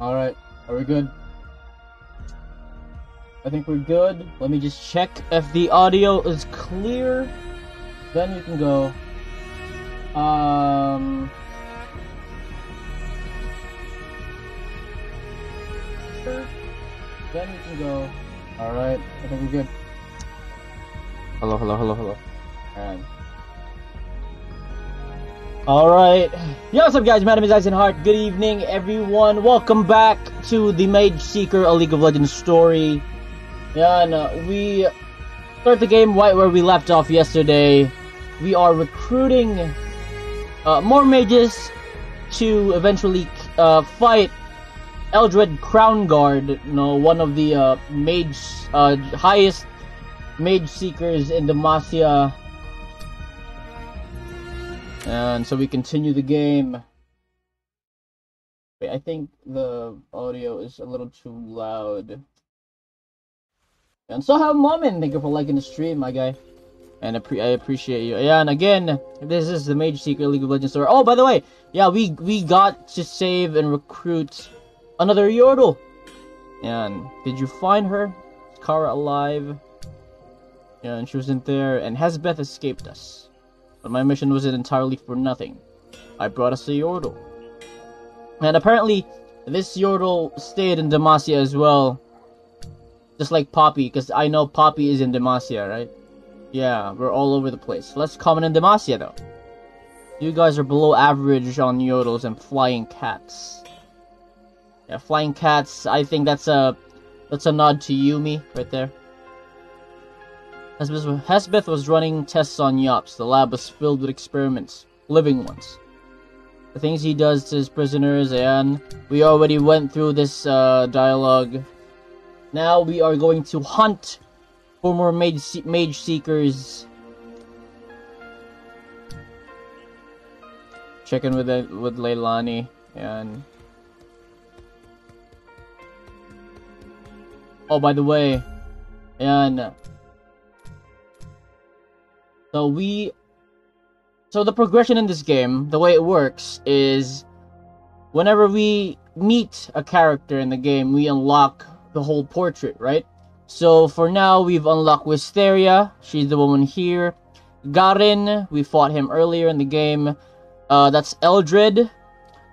Alright, are we good? I think we're good. Let me just check if the audio is clear. Then you can go. Um. Then you can go. Alright, I think we're good. Hello, hello, hello, hello. Alright. Yo, what's up guys? My name is Eisenhart. Good evening, everyone. Welcome back to the Mageseeker, a League of Legends story. Yeah, and uh, we start the game right where we left off yesterday. We are recruiting uh, more mages to eventually uh, fight Eldred Crownguard, you know, one of the uh, mage, uh, highest mage seekers in Demacia and so we continue the game. Wait, I think the audio is a little too loud. And so have Momin, thank you for liking the stream, my guy. And I, I appreciate you. Yeah, and again, this is the Mageseeker League of Legends story. Oh, by the way, yeah, we we got to save and recruit another Yordle. And did you find her? Is Kara alive? Yeah, and she wasn't there, and Hesbeth escaped us. But my mission wasn't entirely for nothing. I brought us a Yordle. And apparently, this Yordle stayed in Demacia as well. Just like Poppy, because I know Poppy is in Demacia, right? Yeah, we're all over the place. Let's comment in Demacia, though. You guys are below average on Yordles and Flying Cats. Yeah, Flying Cats, I think that's a... That's a nod to Yuumi, right there. Hesbeth was running tests on Yops. The lab was filled with experiments, living ones. The things he does to his prisoners, and we already went through this uh, dialogue. Now we are going to hunt for more mage, mage seekers. Checking with with Leilani and. Oh, by the way, and so we so the progression in this game, the way it works is whenever we meet a character in the game, we unlock the whole portrait, right? So for now, we've unlocked Wisteria. She's the woman here. Garen, we fought him earlier in the game. Uh, that's Eldred.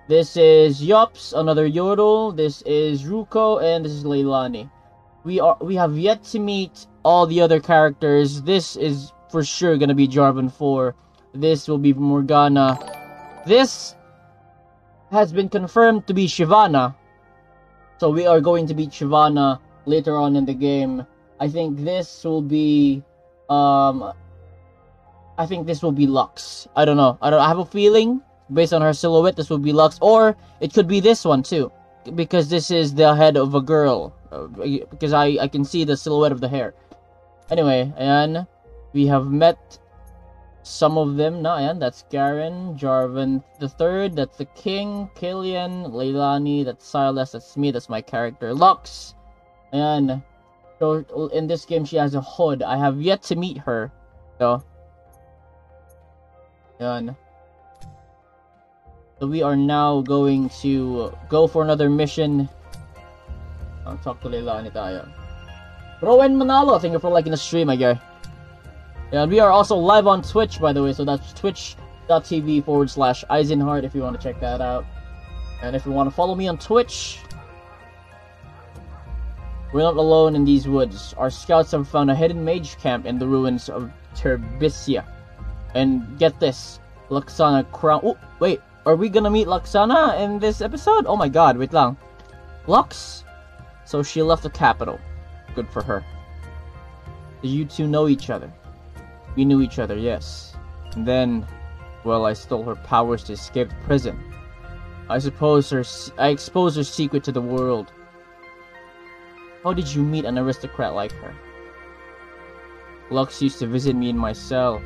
This is Yops, another Yordle. This is Ruko, and this is Leilani. We are we have yet to meet all the other characters. This is for sure gonna be Jarvan 4. This will be Morgana. This has been confirmed to be Shyvana. So we are going to beat Shyvana later on in the game. I think this will be um I think this will be Lux. I don't know. I don't I have a feeling based on her silhouette this will be Lux or it could be this one too because this is the head of a girl uh, because I I can see the silhouette of the hair. Anyway, and we have met some of them na ayan that's Garen Jarvan the third that's the King Killian Leilani that's Sylas that's me that's my character Lux. And so in this game she has a hood. I have yet to meet her so. Yan so we are now going to go for another mission. I'll talk to Leilani tayo. Rowan Manalo thank you for liking the stream my guy and we are also live on Twitch, by the way, so that's twitch.tv forward slash Eisenhart if you want to check that out. And if you want to follow me on Twitch, we're not alone in these woods. Our scouts have found a hidden mage camp in the ruins of Terbicia. And get this, Luxanna crown. Oh, wait, are we gonna meet Luxanna in this episode? Oh my god, wait lang. Lux? So she left the capital. Good for her. You two know each other. We knew each other, yes. And then, well, I stole her powers to escape prison. I suppose her, I exposed her secret to the world. How did you meet an aristocrat like her? Lux used to visit me in my cell.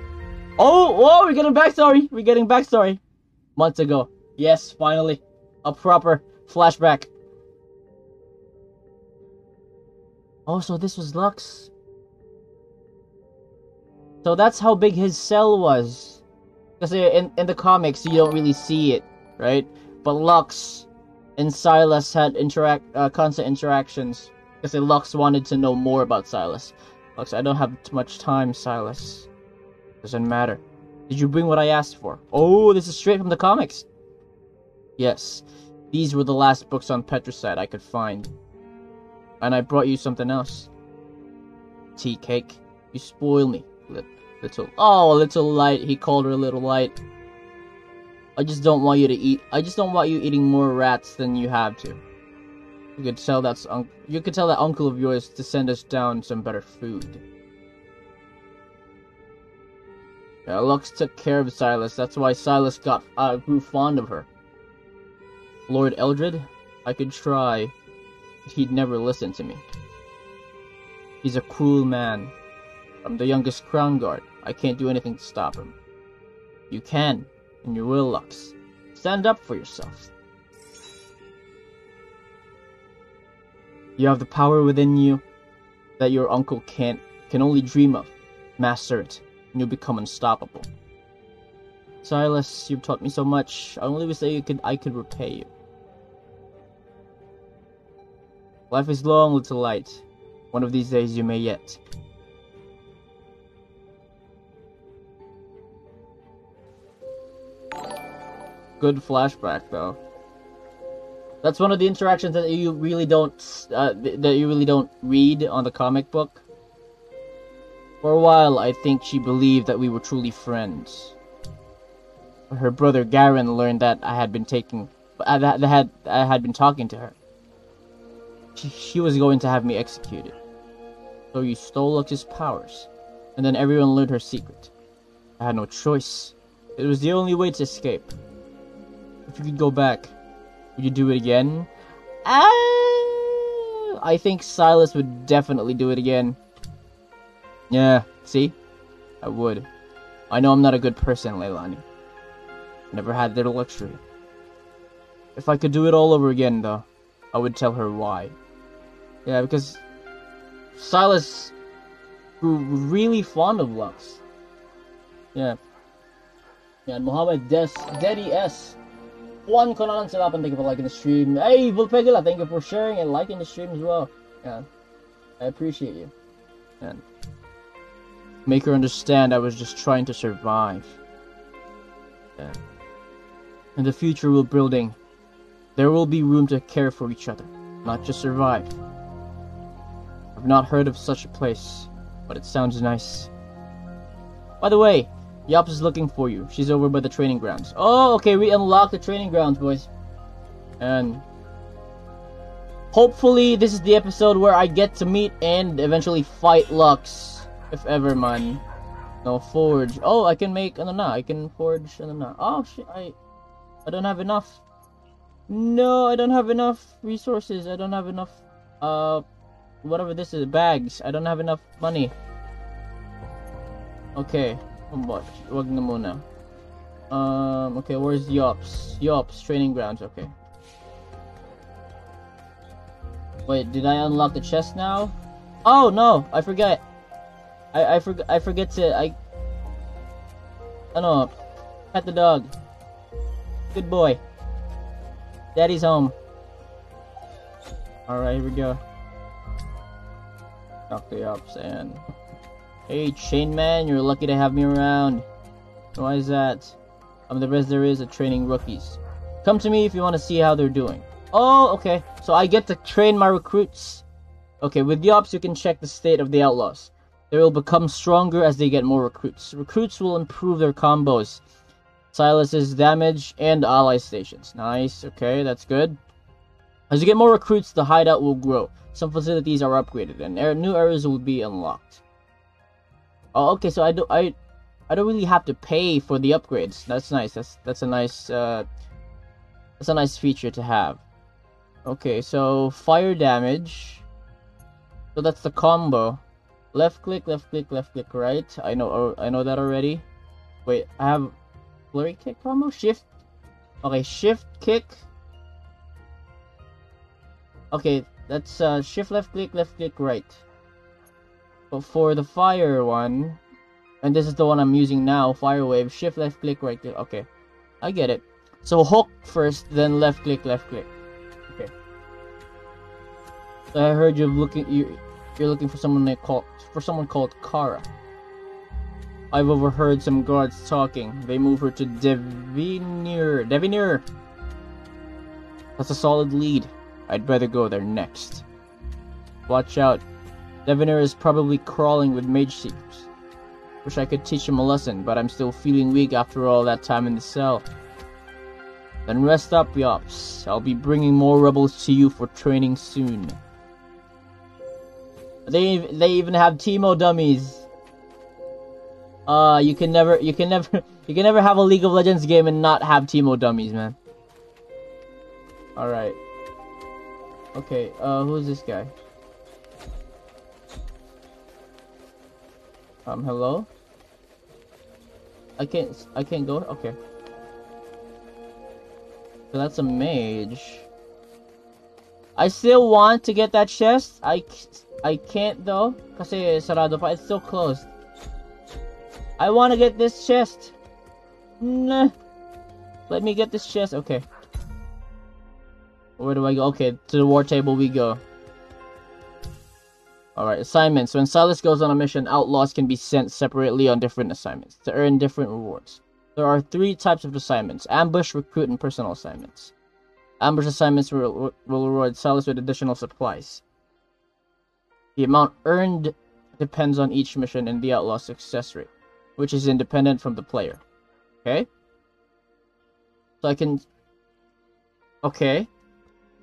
Oh, oh, we're getting backstory! We're getting backstory! Months ago. Yes, finally. A proper flashback. Oh, so this was Lux. So that's how big his cell was. Because in, in the comics, you don't really see it, right? But Lux and Sylas had interact uh, constant interactions because Lux wanted to know more about Sylas. Lux, I don't have much time, Sylas. Doesn't matter. Did you bring what I asked for? Oh, this is straight from the comics. Yes, these were the last books on Petricite I could find. And I brought you something else. Tea cake. You spoil me, little. Oh, little light. He called her a little light. I just don't want you to eat. I just don't want you eating more rats than you have to. You could tell that's un- you could tell that uncle of yours to send us down some better food. Yeah, Lux took care of Sylas. That's why Sylas got uh, grew fond of her. Lord Eldred, I could try, but he'd never listen to me. He's a cruel man. I'm the youngest Crownguard. I can't do anything to stop him. You can, and you will, Lux. Stand up for yourself. You have the power within you that your uncle can't can only dream of. Master it, and you'll become unstoppable. Sylas, you've taught me so much. I only wish that you could I could repay you. Life is long, little light. One of these days you may yet. Good flashback, though. That's one of the interactions that you really don't uh, that you really don't read on the comic book. For a while, I think she believed that we were truly friends. Her brother Garen learned that I had been taking, uh, that had I had been talking to her. She, she was going to have me executed. So you stole Lux's powers, and then everyone learned her secret. I had no choice. It was the only way to escape. If you could go back, would you do it again? Uh, I think Sylas would definitely do it again. Yeah, see? I would. I know I'm not a good person, Leilani. Never had that luxury. If I could do it all over again, though, I would tell her why. Yeah, because Sylas grew really fond of Lux. Yeah. Yeah, and Muhammad Des, Daddy S Juan Conan Silapan, thank you for liking the stream. Hey, Vulpegula, thank you for sharing and liking the stream as well. Yeah, I appreciate you. And make her understand I was just trying to survive. Yeah. In the future we're building, there will be room to care for each other, not just survive. I've not heard of such a place, but it sounds nice. By the way, Yops is looking for you. She's over by the training grounds. Oh, okay, we unlocked the training grounds, boys. And hopefully this is the episode where I get to meet and eventually fight Lux. If ever, man. No, forge. Oh, I can make, no, no, I can forge, no, no. Oh, shit, I, I don't have enough. No, I don't have enough resources. I don't have enough, uh, whatever this is, bags. I don't have enough money. Okay. But, wag na muna. Um, okay, where's Yops? Yops, training grounds, okay. Wait, did I unlock the chest now? Oh, no, I forget. I, I, forget. I forget to, I... Ano, pet the dog. Good boy. Daddy's home. Alright, here we go. To Yops and... Hey, Chain Man, you're lucky to have me around. Why is that? I'm the best there is at training rookies. Come to me if you want to see how they're doing. Oh, okay. So I get to train my recruits. Okay, with Yops, you can check the state of the outlaws. They will become stronger as they get more recruits. Recruits will improve their combos, Sylas's damage, and ally stations. Nice, okay, that's good. As you get more recruits, the hideout will grow. Some facilities are upgraded, and er, new areas will be unlocked. Oh, okay. So I do I I don't really have to pay for the upgrades. That's nice. That's that's a nice uh that's a nice feature to have. Okay, so fire damage. So that's the combo. Left click, left click, left click, right. I know I know that already. Wait, I have flurry kick combo? Shift. Okay, shift kick. Okay, that's uh shift left click, left click, right. But for the fire one, and this is the one I'm using now, fire wave, shift left click right click. Okay, I get it. So hook first, then left click, left click. So I heard you're looking you you're looking for someone they call for someone called Kara. I've overheard some guards talking. They move her to Devinir. Devinir. That's a solid lead. I'd better go there next. Watch out. Devinir is probably crawling with mage seekers. Wish I could teach him a lesson, but I'm still feeling weak after all that time in the cell. Then rest up, Yops. I'll be bringing more rebels to you for training soon. They they even have Teemo dummies. Uh, you can never, you can never, you can never have a League of Legends game and not have Teemo dummies, man. All right. Okay. Uh, who's this guy? Um, hello. I can't, I can't go. Okay. So that's a mage. I still want to get that chest. I, I can't though. Kasi sarado pa. It's still closed. I want to get this chest. Nah. Let me get this chest. Okay. Where do I go? Okay, to the war table we go. Alright, assignments. When Sylas goes on a mission, outlaws can be sent separately on different assignments to earn different rewards. There are three types of assignments ambush, recruit, and personal assignments. Ambush assignments will, will reward Sylas with additional supplies. The amount earned depends on each mission and the outlaw success rate which is independent from the player. Okay? So I can... Okay.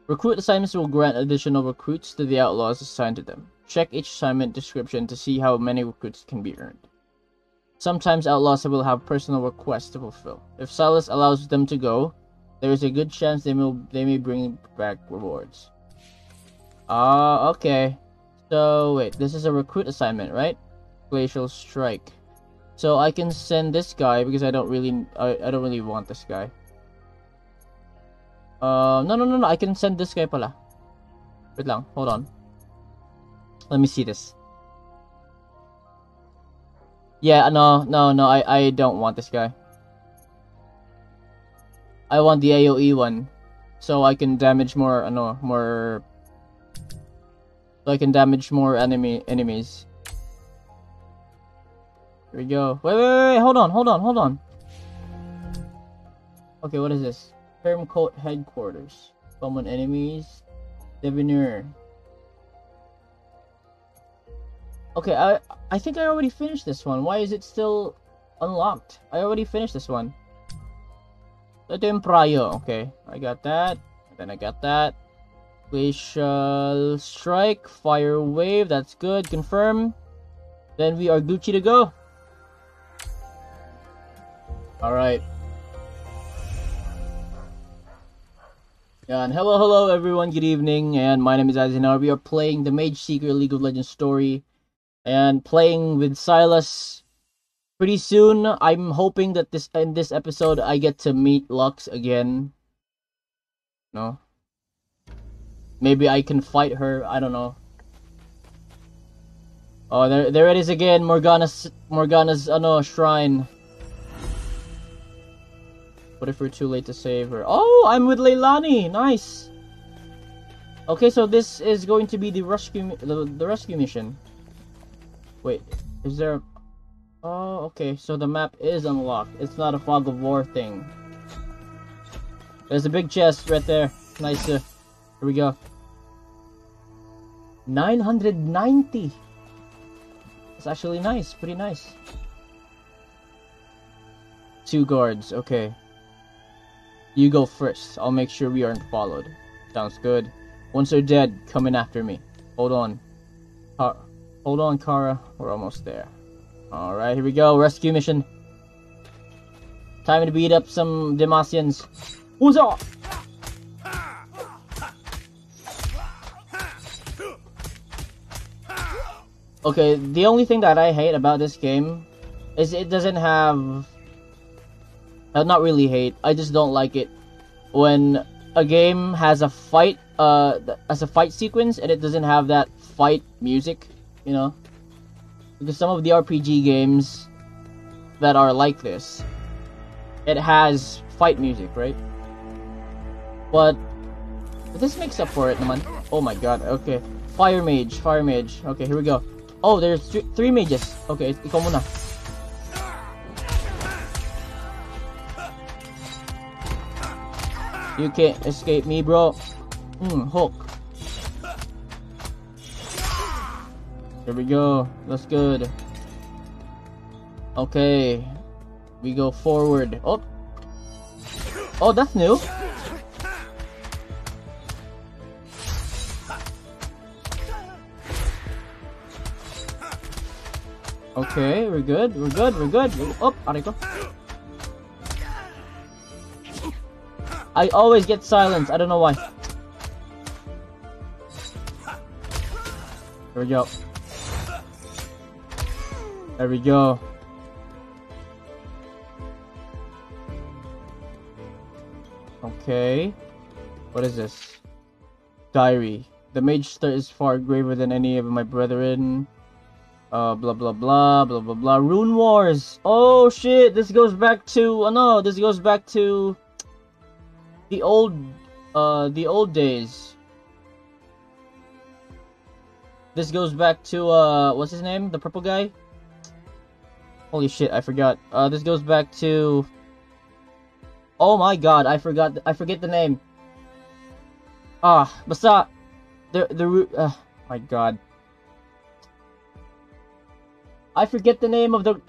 Recruit assignments will grant additional recruits to the outlaws assigned to them. Check each assignment description to see how many recruits can be earned. Sometimes outlaws will have personal requests to fulfill. If Sylas allows them to go, there is a good chance they may, they may bring back rewards. Ah, uh, okay. So, wait, this is a recruit assignment, right? Glacial Strike. So I can send this guy because I don't really I, I don't really want this guy. Uh, no, no, no, no. I can send this guy pala. Wait lang. Hold on. Let me see this. Yeah, no, no, no. I, I don't want this guy. I want the AOE one. So I can damage more, uh, no, more... So I can damage more enemy enemies. Here we go. Wait, wait, wait, wait, hold on, hold on, hold on. Okay, what is this? Firm Coat headquarters. Common enemies. Devenir. Okay, I I think I already finished this one. Why is it still unlocked? I already finished this one. The Temprayo. Okay, I got that. Then I got that. Glacial Strike. Fire Wave. That's good. Confirm. Then we are Gucci to go. Alright. And hello, hello everyone, good evening, and my name is Aizenar. We are playing the Mageseeker League of Legends story, and playing with Sylas. Pretty soon, I'm hoping that this in this episode I get to meet Lux again. No? Maybe I can fight her, I don't know. Oh, there, there it is again, Morgana's, Morgana's, uh, ano, shrine. What if we're too late to save her? Oh, I'm with Leilani. Nice. Okay, so this is going to be the rescue the, the rescue mission. Wait, is there? Oh, okay. So the map is unlocked. It's not a fog of war thing. There's a big chest right there. Nice. Here we go. 990. It's actually nice. Pretty nice. Two guards. Okay. You go first. I'll make sure we aren't followed. Sounds good. Once they're dead, come in after me. Hold on. Hold on, Kara. We're almost there. Alright, here we go. Rescue mission. Time to beat up some Demacians. Who's up? Okay, the only thing that I hate about this game is it doesn't have uh, not really hate. I just don't like it when a game has a fight, uh, as a fight sequence, and it doesn't have that fight music. You know, because some of the RPG games that are like this, it has fight music, right? But this makes up for it, man. Oh my god. Okay. Fire mage, fire mage. Okay, here we go. Oh, there's th three mages. Okay, ikaw muna. You can't escape me, bro. Hmm, hook. Here we go. That's good. Okay. We go forward. Oh. Oh, that's new. Okay, we're good. We're good. We're good. Oh, aray ko. I always get silence. I don't know why. There we go. There we go. Okay. What is this? Diary. The mage star is far graver than any of my brethren. Uh, blah blah blah blah blah blah. Rune Wars. Oh shit! This goes back to. Oh no! This goes back to the old, uh, the old days. This goes back to uh, what's his name? The purple guy. Holy shit! I forgot. Uh, this goes back to. Oh my god! I forgot. I forget the name. Ah, basta. The the. Uh, my god. I forget the name of the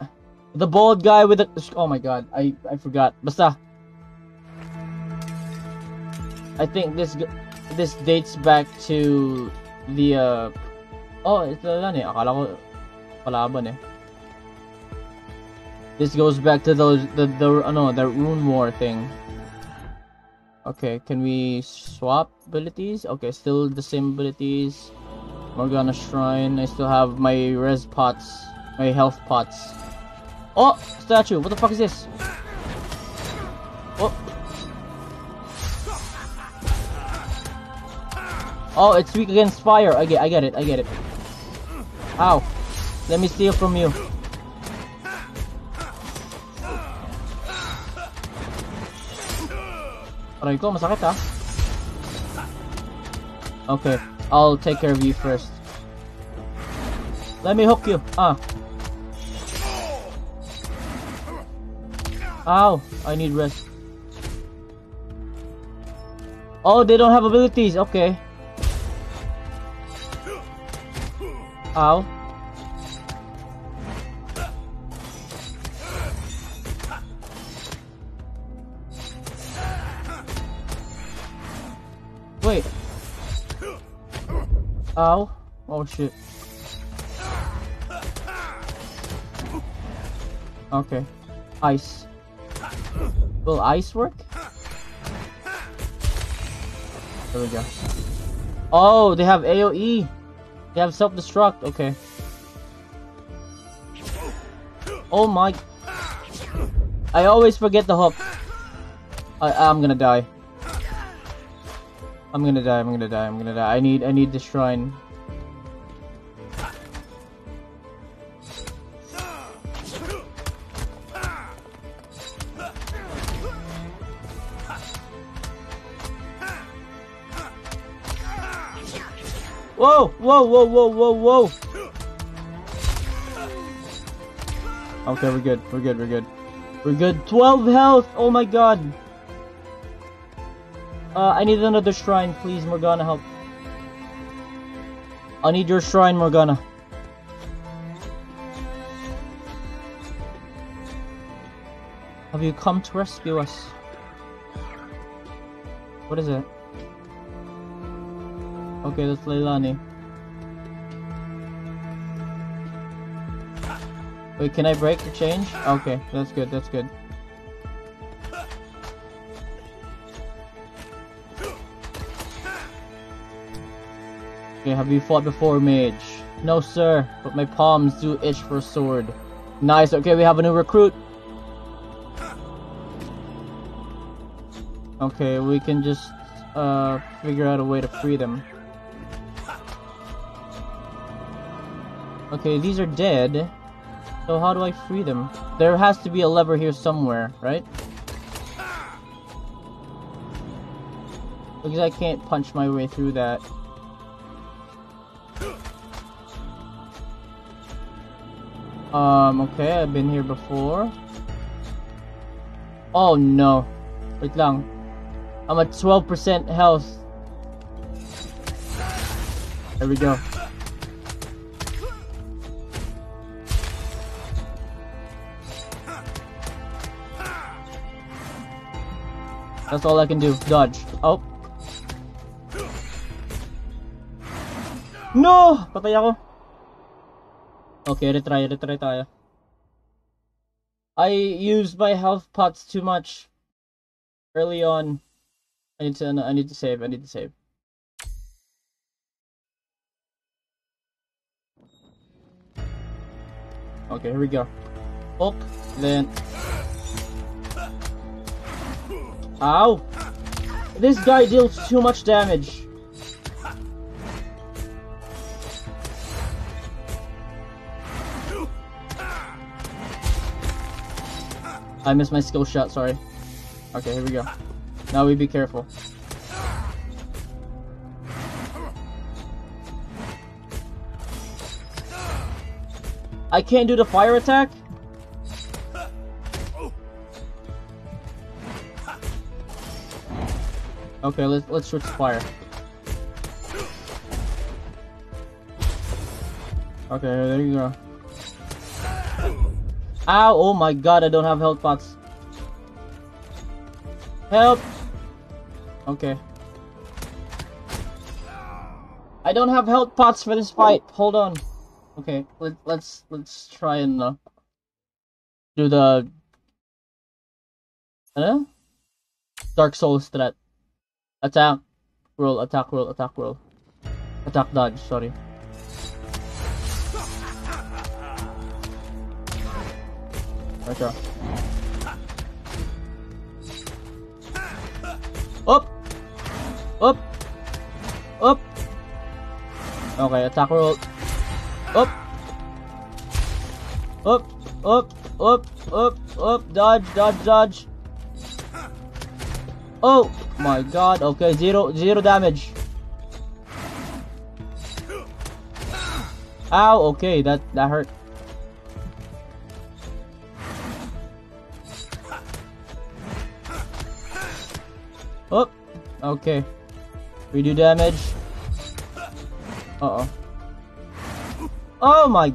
the bald guy with the oh my god I I forgot basta I think this this dates back to the uh oh lang eh akala ko palaban eh this goes back to those the the oh ano the rune war thing okay can we swap abilities okay still the same abilities Morgana Shrine I still have my res pots my health pots. Oh, statue. What the fuck is this? Oh. Oh, it's weak against fire. I get, I get it. I get it. Ow. Let me steal from you. Aray ko, masakit ha. Okay, I'll take care of you first. Let me hook you. Ah. Ow! I need rest. Oh, they don't have abilities. Okay. Ow. Wait. Ow. Oh shit. Okay. Ice. Will ice work? There we go. Oh, they have AoE. They have self-destruct. Okay. Oh my. I always forget the hook. I, I'm gonna die. I'm gonna die, I'm gonna die, I'm gonna die. I need, I need the shrine. Whoa, whoa, whoa, whoa, whoa, whoa. Okay, we're good, we're good, we're good. We're good. 12 health! Oh my god! Uh, I need another shrine, please, Morgana, help. I need your shrine, Morgana. Have you come to rescue us? What is it? Okay, that's Leilani. Wait, can I break the change? Okay, that's good, that's good. Okay, have you fought before, mage? No, sir, but my palms do itch for a sword. Nice, okay, we have a new recruit. Okay, we can just, uh, figure out a way to free them. Okay, these are dead. So how do I free them? There has to be a lever here somewhere, right? Because I can't punch my way through that. Um, okay, I've been here before. Oh no. Wait lang. I'm at 12% health. There we go. That's all I can do. Dodge. Oh. No! Patay ako. Okay, retry, retry tayo. I used my health pots too much early on. I need to I need to save, I need to save. Okay, here we go. Hook, then Ow! This guy deals too much damage. I missed my skill shot, sorry. Okay, here we go. Now we be careful. I can't do the fire attack? Okay, let's let's switch fire. Okay, there you go. Ow! Oh my god, I don't have health pots. Help! Okay. I don't have health pots for this fight. Hold on. Okay, let, let's let's try and uh, do the uh, Dark Souls threat. Attack, roll, attack, roll, attack, roll, attack, dodge. Sorry. Okay. Up! Up! Up! Okay, attack roll. Up! Up! Up! Up! Up! Up! Dodge! Dodge! Dodge! Oh my god, okay, zero zero damage. Ow, okay, that that hurt. Okay. We do damage. Uh oh. Oh my.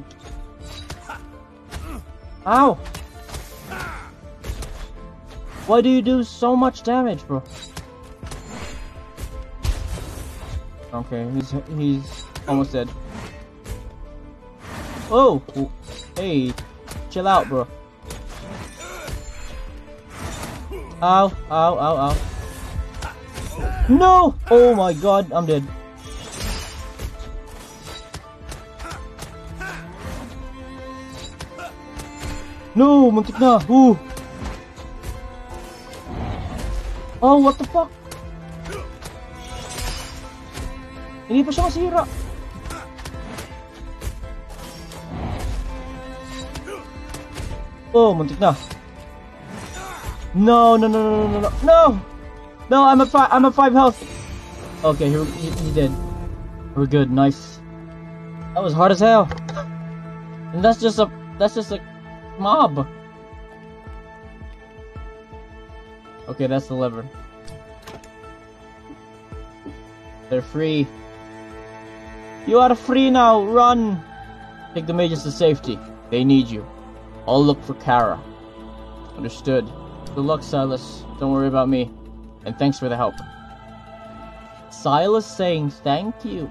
Ow. Why do you do so much damage, bro? Okay, he's he's almost dead. Oh, hey, chill out, bro. Ow, ow, ow, ow. No! Oh my god, I'm dead. No, muntik na. Ooh. Oh, what the fuck? Hindi pa siya masira. Oh, muntik na. No, no, no, no, no, no, no! No, I'm a five. I'm a five health. Okay, he, he, he did. We're good. Nice. That was hard as hell. And that's just a that's just a mob. Okay, that's the lever. They're free. You are free now. Run. Take the mages to safety. They need you. I'll look for Kara. Understood. Good luck, Sylas. Don't worry about me. And thanks for the help. Sylas saying thank you.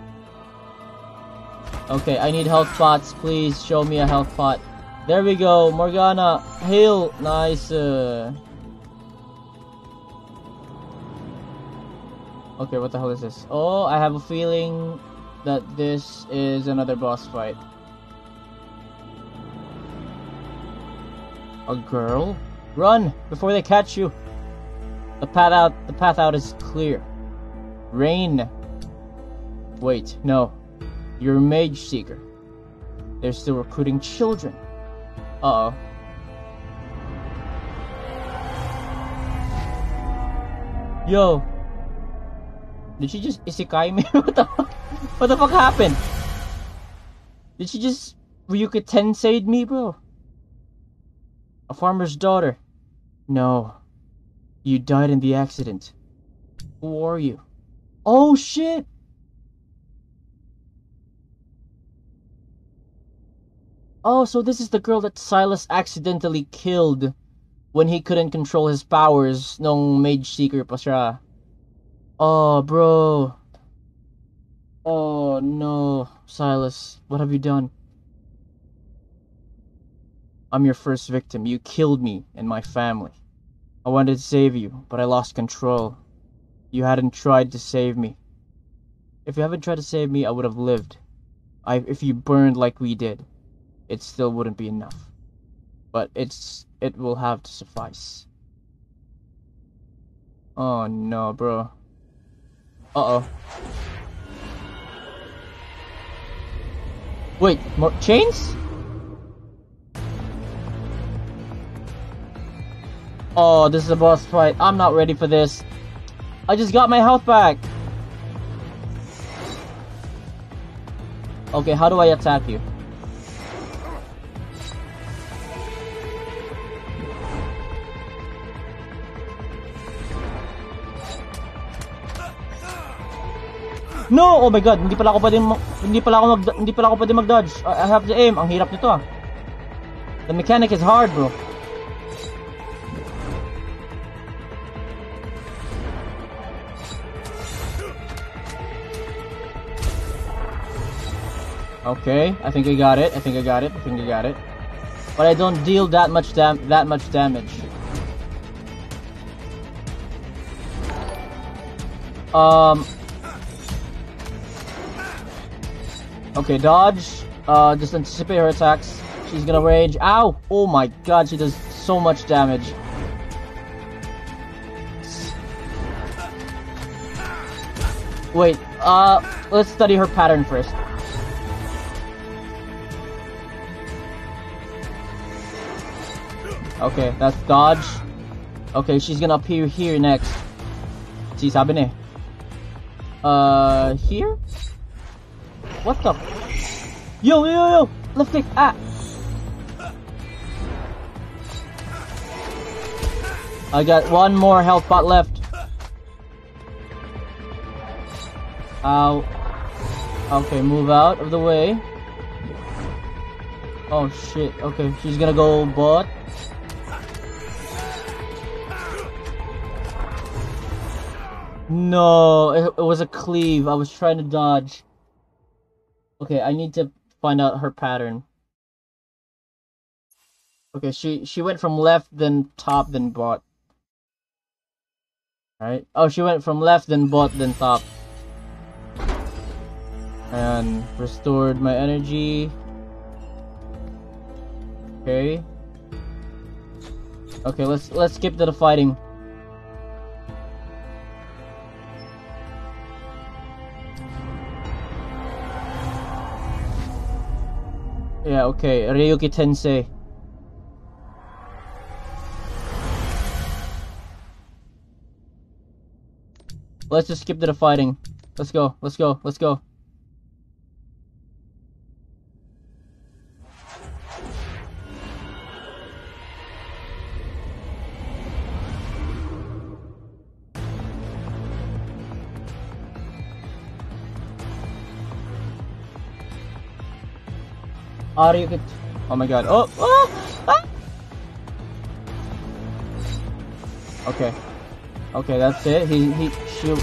Okay, I need health pots. Please show me a health pot. There we go. Morgana. Heal. Nice. Uh... Okay, what the hell is this? Oh, I have a feeling that this is another boss fight. A girl? Run before they catch you. The path out the path out is clear. Rain. Wait, no. You're a mage seeker. They're still recruiting children. Uh oh. Yo. Did she just isekai me? what the fuck? What the fuck happened? Did she just Ryuka Tensei'd me, bro? A farmer's daughter? No. You died in the accident. Who are you? Oh shit! Oh, so this is the girl that Sylas accidentally killed when he couldn't control his powers nung Mage Seeker pa siya. Oh, bro. Oh, no. Sylas, what have you done? I'm your first victim. You killed me and my family. I wanted to save you, but I lost control. You hadn't tried to save me. If you haven't tried to save me, I would have lived. I, if you burned like we did, it still wouldn't be enough. But it's it will have to suffice. Oh no, bro. Uh-oh. Wait, more chains? Oh, this is a boss fight. I'm not ready for this. I just got my health back. Okay, how do I attack you? No! Oh my god, hindi pala ako pwedeng hindi pala ako hindi pala ako pwedeng mag-dodge. I have to aim. Ang hirap nito ah. The mechanic is hard, bro. Okay, I think I got it. I think I got it. I think I got it. But I don't deal that much dam that much damage. Um. Okay, dodge. Uh, just anticipate her attacks. She's gonna rage. Ow! Oh my god, she does so much damage. Wait, uh, let's study her pattern first. Okay, that's dodge. Okay, she's gonna appear here next. Sabi ni. Uh, here? What the? Yo, yo, yo! Left click! Ah! I got one more health pot left. Ow. Okay, move out of the way. Oh shit, okay, she's gonna go bot. No, it, it was a cleave. I was trying to dodge. Okay, I need to find out her pattern. Okay, she she went from left, then top, then bot. Alright. Oh, she went from left, then bot, then top. And restored my energy. Okay. Okay, let's let's skip to the fighting. Yeah, okay. Ryuki Tensei. Let's just skip to the fighting. Let's go, let's go, let's go. Are you get? Oh my god. Oh! oh ah! Okay. Okay, that's it. He he shoot.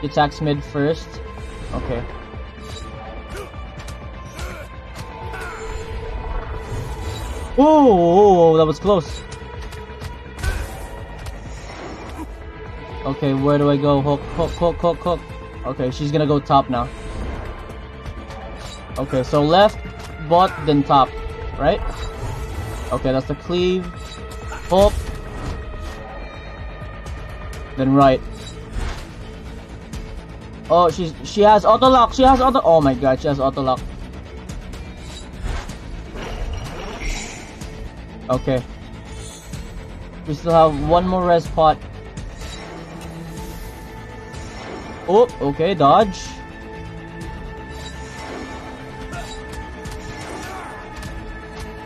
He attacks mid first. Okay. Oh, that was close. Okay, where do I go? Hook, hook, hook, hook, hook. Okay, she's gonna go top now. Okay, so left, bot, then top, right? Okay, that's the cleave. Up. Then right. Oh, she's she has auto lock. She has auto. Oh my god, she has auto lock. Okay. We still have one more res pot. Oh, okay, dodge.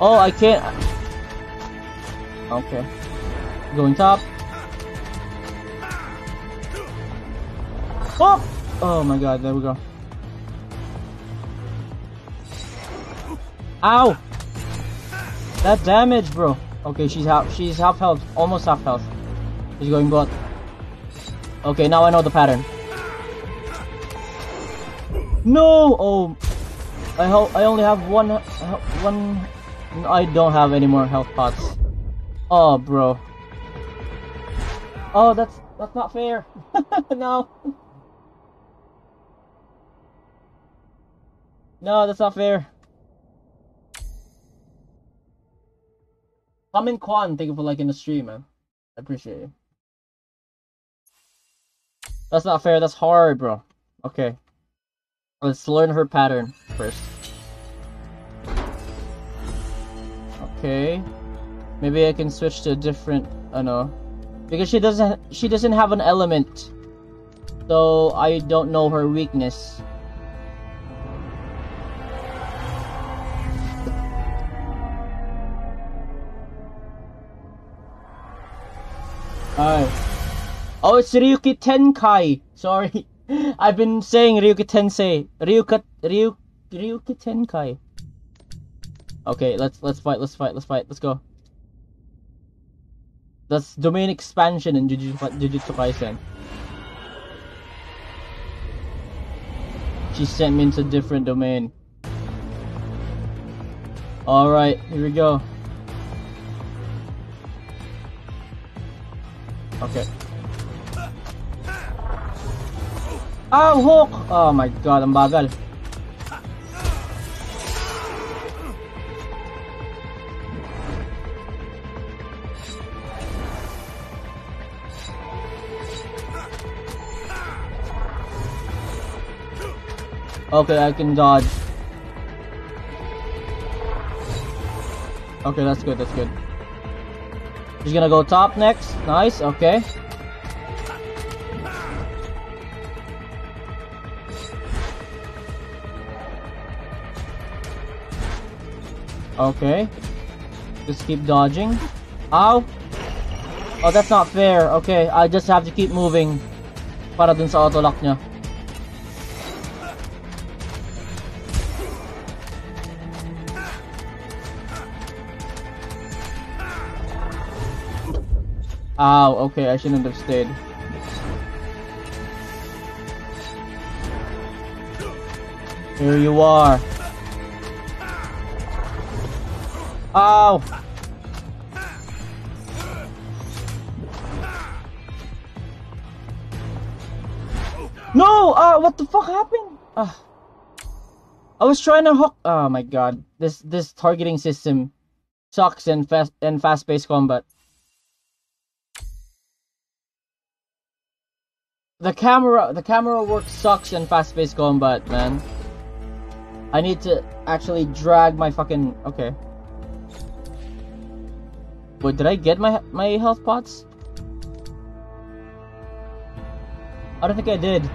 Oh, I can't. Okay. Going top. Oh! Oh my god, there we go. Ow! That damage, bro. Okay, she's half she's half health, almost half health. She's going bot. Okay, now I know the pattern. No! Oh, I hope I only have one one. I don't have any more health pots. Oh, bro. Oh, that's that's not fair. no. No, that's not fair. Come in, Quan, thank you for liking the stream, man. I appreciate it. That's not fair, that's hard, bro. Okay. Let's learn her pattern first. Okay. Maybe I can switch to a different oh, I know. Because she doesn't she doesn't have an element. So I don't know her weakness. Hi. Oh, it's Ryuki Tenkai. Sorry. I've been saying Ryuki Tensei. Ryuka Ryu Ryuki Tenkai. Okay, let's let's fight, let's fight, let's fight, let's go. That's domain expansion in Jujutsu, Jujutsu Kaisen. She sent me into a different domain. Alright, here we go. Okay. Ah, oh, hook! Oh my god, ang bagal. Okay, I can dodge. Okay, that's good, that's good. He's gonna go top next. Nice, okay. Okay. Just keep dodging. Ow! Oh, that's not fair. Okay, I just have to keep moving para dun sa auto lock niya. Ow, okay, I shouldn't have stayed. Here you are. Ow! No! Uh, what the fuck happened? Uh, I was trying to hook. Oh my god, this this targeting system sucks in fast in fast-paced combat. The camera, the camera work sucks in fast-paced combat, man. I need to actually drag my fucking... Okay. Wait, did I get my my health pots? I don't think I did.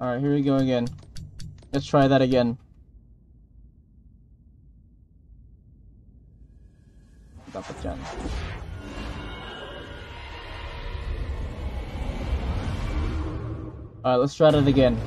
Alright, here we go again. Let's try that again. Dapat dyan. Alright, let's try that again.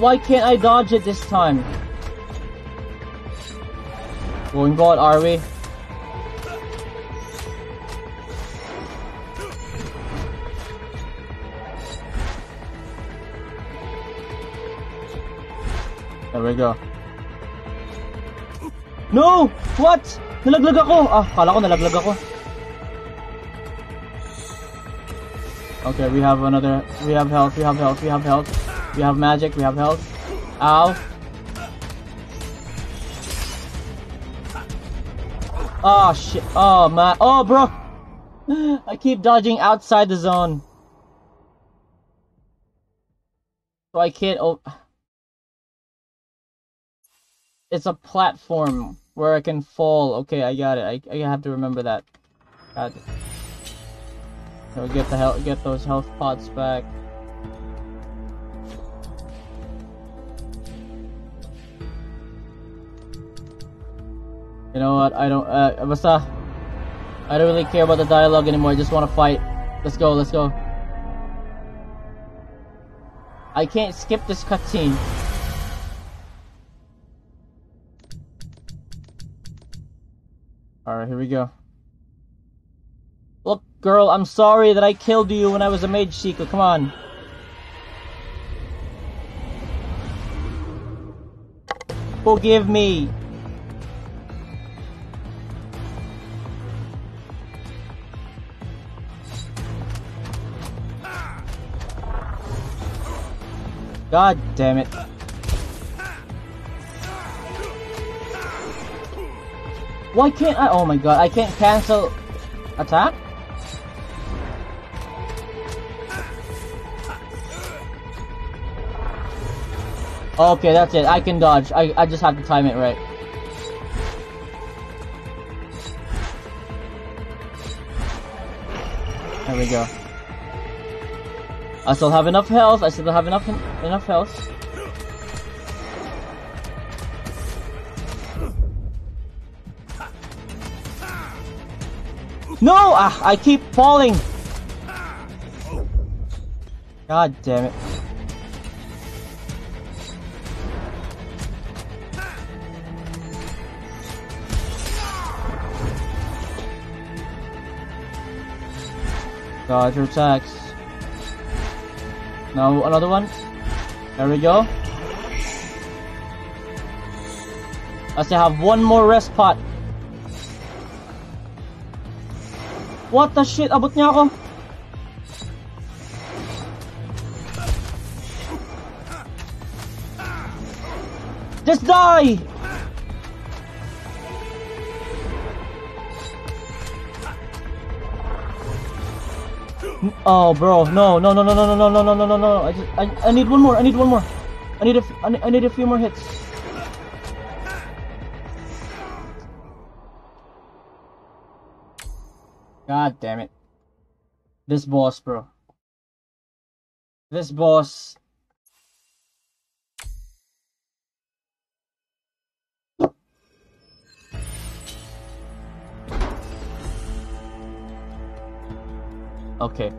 Why can't I dodge it this time? Oh Going God, are we? There we go. No! What? Nalaglag ako! Ah, kala ko nalaglag ako. Okay, we have another... We have health, we have health, we have health. We have magic, we have health. Ow. Oh, shit. Oh, man. Oh, bro! I keep dodging outside the zone. So I can't oh It's a platform where I can fall. Okay, I got it. I, I have to remember that. It. So get the health get those health pots back. You know what? I don't. Uh, basta. I don't really care about the dialogue anymore. I just want to fight. Let's go. Let's go. I can't skip this cutscene. Alright, here we go. Look, girl, I'm sorry that I killed you when I was a Mageseeker. Come on. Forgive me. God damn it. Why can't I? Oh my god, I can't cancel attack? Okay, that's it. I can dodge. I, I just have to time it right. There we go. I still have enough health. I still have enough enough health. No! Ah, I keep falling! God damn it. Dodge your attacks. Now another one. There we go. I still have one more rest pot. What the shit? Abot niya ako. Just die! Oh, bro, no, no, no, no, no, no, no, no, no, no, no. I just, I, I need one more. I need one more. I need a, I need a few more hits. God damn it. This boss, bro. This boss. Okay.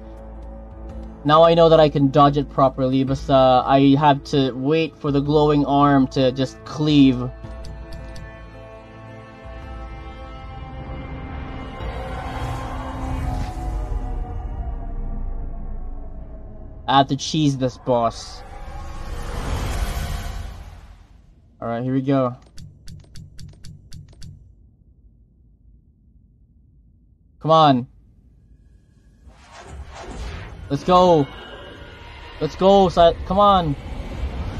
Now I know that I can dodge it properly, but uh, I have to wait for the glowing arm to just cleave I have to cheese this boss. Alright, here we go. Come on. Let's go. Let's go, come on.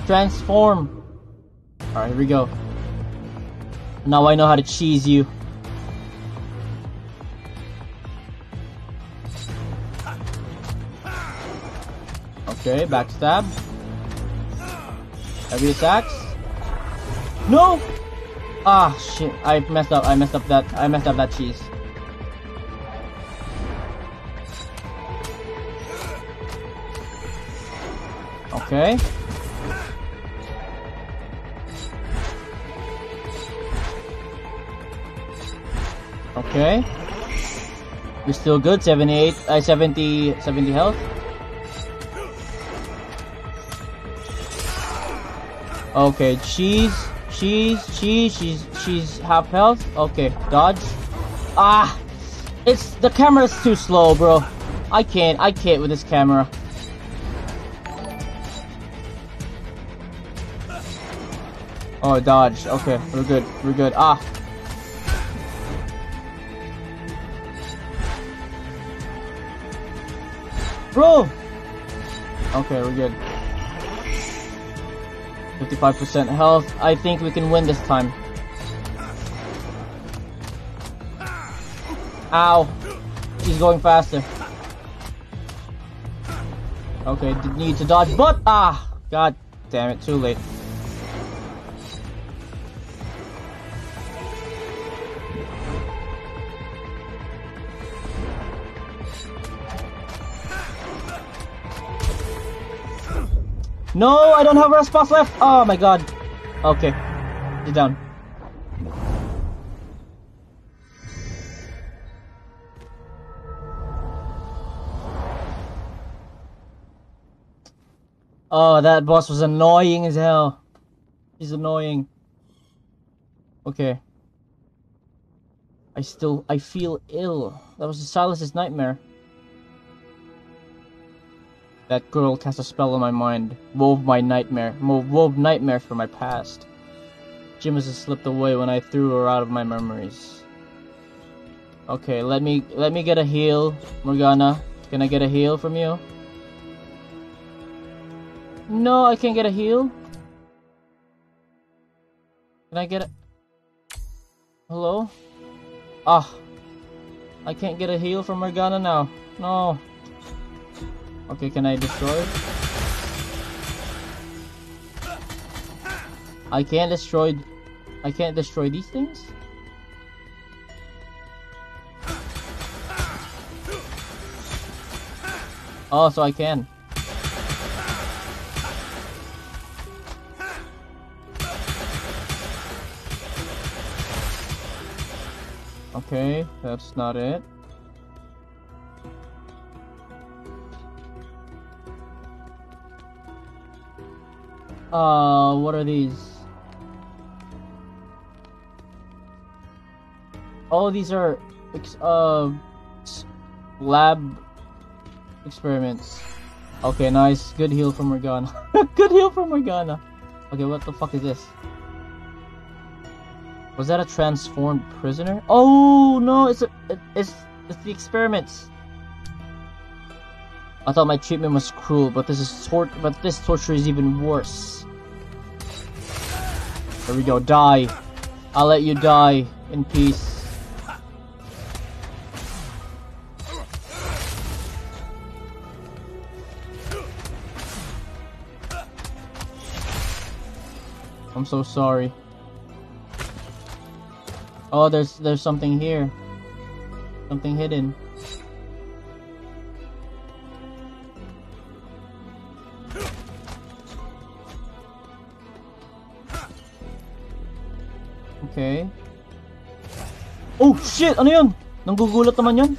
Transform. Alright, here we go. Now I know how to cheese you. Okay, backstab. Heavy attacks. No! Ah, shit. I messed up. I messed up that. I messed up that cheese. Okay. Okay. You're still good. 78, uh, 70, 70 health. Okay, cheese, cheese, cheese, she's she's half health. Okay, dodge. Ah, it's the camera's too slow, bro. I can't, I can't with this camera. Oh, dodge. Okay, we're good. We're good. Ah. Bro! Okay, we're good. 55% health. I think we can win this time. Ow. She's going faster. Okay, need to dodge, but ah, god damn it, too late. No, I don't have response left. Oh my god. Okay, get down. Oh, that boss was annoying as hell. He's annoying. Okay. I still, I feel ill. That was Sylas's nightmare. That girl cast a spell on my mind, wove my nightmare, wove nightmare from my past. Must slipped away when I threw her out of my memories. Okay, let me, let me get a heal, Morgana. Can I get a heal from you? No, I can't get a heal. Can I get a... Hello? Ah. I can't get a heal from Morgana now. No. Okay, can I destroy it? I can't destroy... I can't destroy these things? Oh, so I can. Okay, that's not it. Uh, what are these? Oh, these are, uh, lab experiments. Okay, nice. Good heal from Morgana. Good heal from Morgana. Okay, what the fuck is this? Was that a transformed prisoner? Oh no, it's a, it, it's it's the experiments. I thought my treatment was cruel, but this is tort but this torture is even worse. There we go, die. I'll let you die in peace. I'm so sorry. Oh, there's there's something here. Something hidden. Okay. Oh, shit! Ano yun? Nanggugulat naman yun?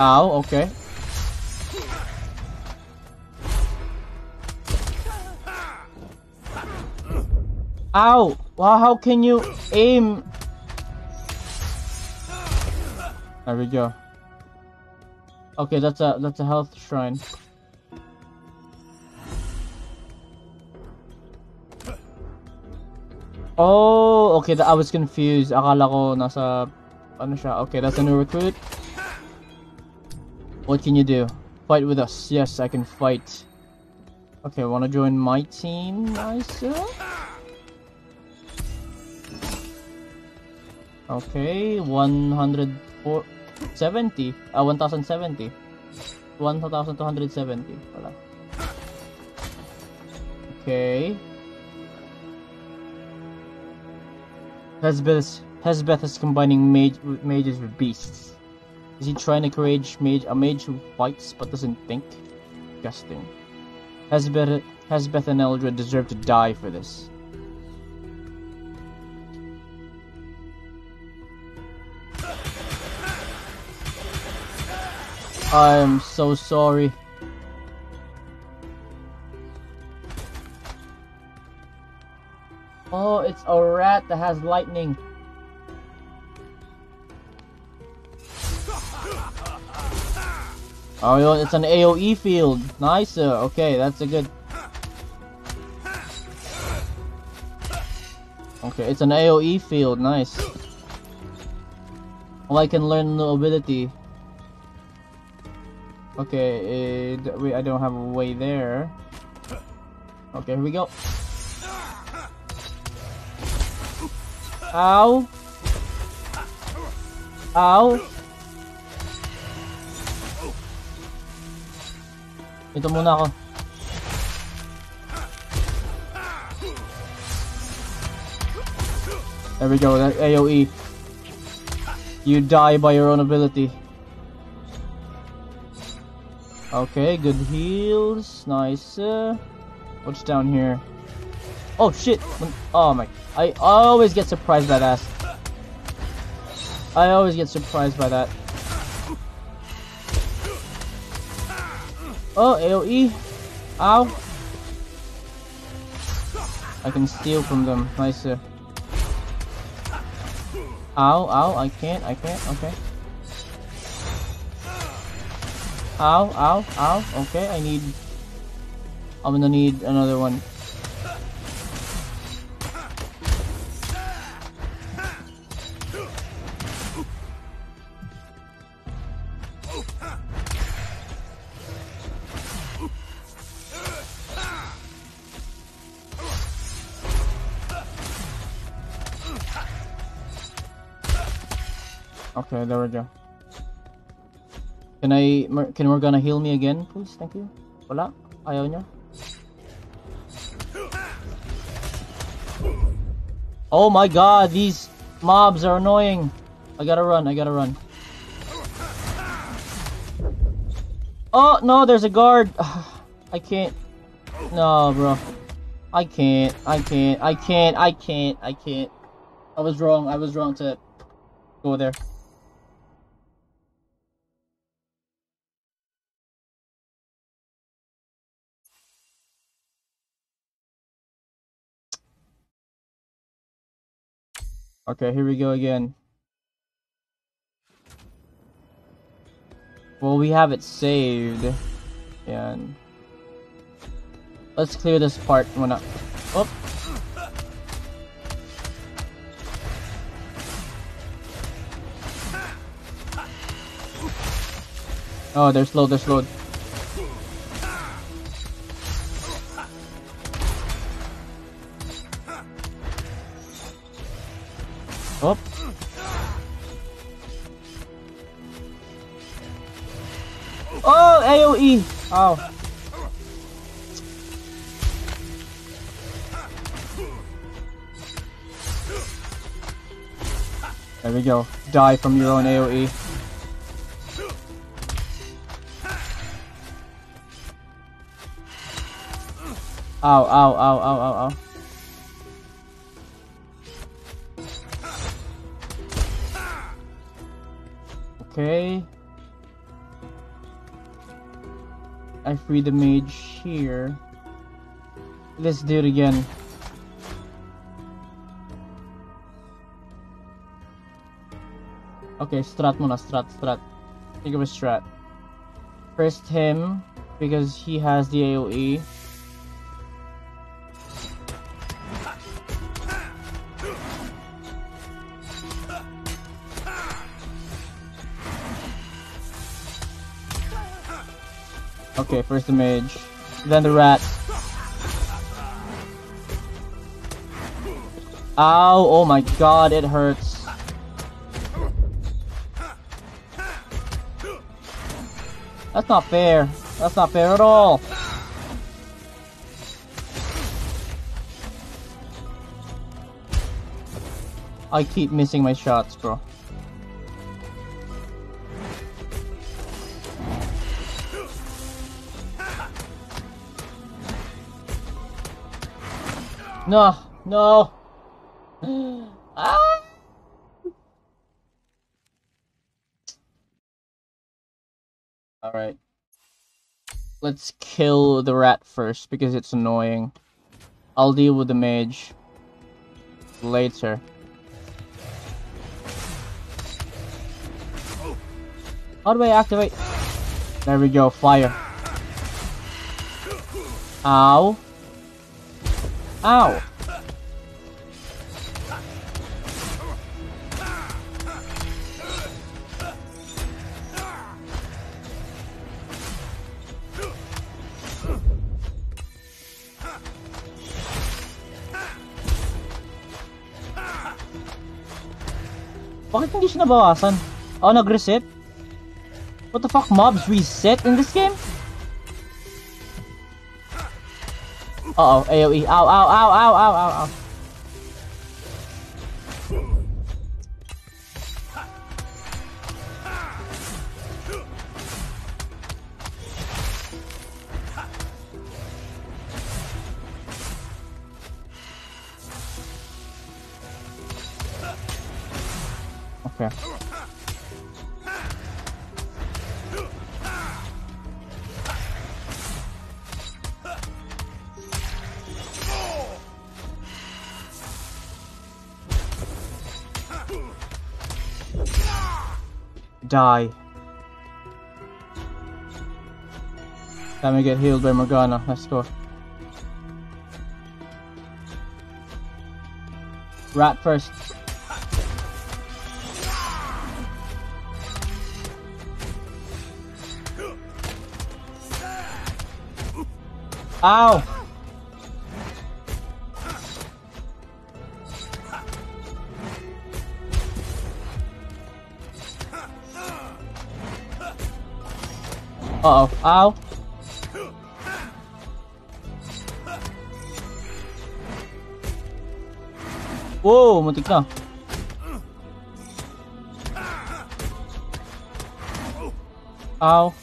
Ow, okay. Ow! Wow, how can you aim? There we go. Okay, that's a that's a health shrine. Oh, okay, I was confused. Akala ko nasa ano siya. Okay, that's a new recruit. What can you do? Fight with us. Yes, I can fight. Okay, wanna join my team, myself? Okay, 170. Uh, 1070. 1270 pala. Okay. Hesbeth, Hesbeth is combining mage, mages with beasts. Is he trying to create mage, a mage who fights but doesn't think? Disgusting. Hesbeth, Hesbeth and Eldred deserve to die for this. I am so sorry. Oh, it's a rat that has lightning. Oh, it's an AoE field. Nice. Uh, okay, that's a good... Okay, it's an AoE field. Nice. Well, I can learn the ability. Okay, eh, it, wait, I don't have a way there. Okay, here we go. Ow! Ow! Ito muna ako. There we go, that AoE. You die by your own ability. Okay, good heals. Nice. Uh, what's down here? Oh shit! Oh my. I always get surprised by that. I always get surprised by that. Oh, AoE. Ow. I can steal from them. Nice. Uh, Ow, ow, I can't, I can't, okay. Ow, ow, ow, okay, I need... I'm gonna need another one. Okay, there we go. Can I, can Morgana heal me again, please? Thank you. Wala? Ayaw niya? Oh my god, these mobs are annoying. I gotta run, I gotta run. Oh, no, there's a guard. I can't. No, bro. I can't, I can't, I can't, I can't, I can't. I was wrong, I was wrong to go there. Okay, here we go again. Well, we have it saved. And let's clear this part when I... Oh! Oh, they're slow, they're slow. Oh. There we go. Die from your own AoE. Ow, ow, ow, ow, ow, ow. Okay. I free the mage here. Let's do it again. Okay, strat muna, strat, strat. Think of a strat. First him, because he has the AoE. Okay, first the mage, then the rat. Ow, oh my god, it hurts. That's not fair. That's not fair at all. I keep missing my shots, bro. No, no. ah! Alright. Let's kill the rat first because it's annoying. I'll deal with the mage later. How do I activate? There we go, fire. Ow. Ow! Bakit hindi siya nabawasan? Oh, nag-reset? What the fuck? Mobs reset in this game? Uh-oh, AoE. Ow, ow, ow, ow, ow, ow, ow. Die. Let me get healed by Morgana. Let's go. Rat first. Ow! Uh oh. Ow. Whoa, muntik na. Ow.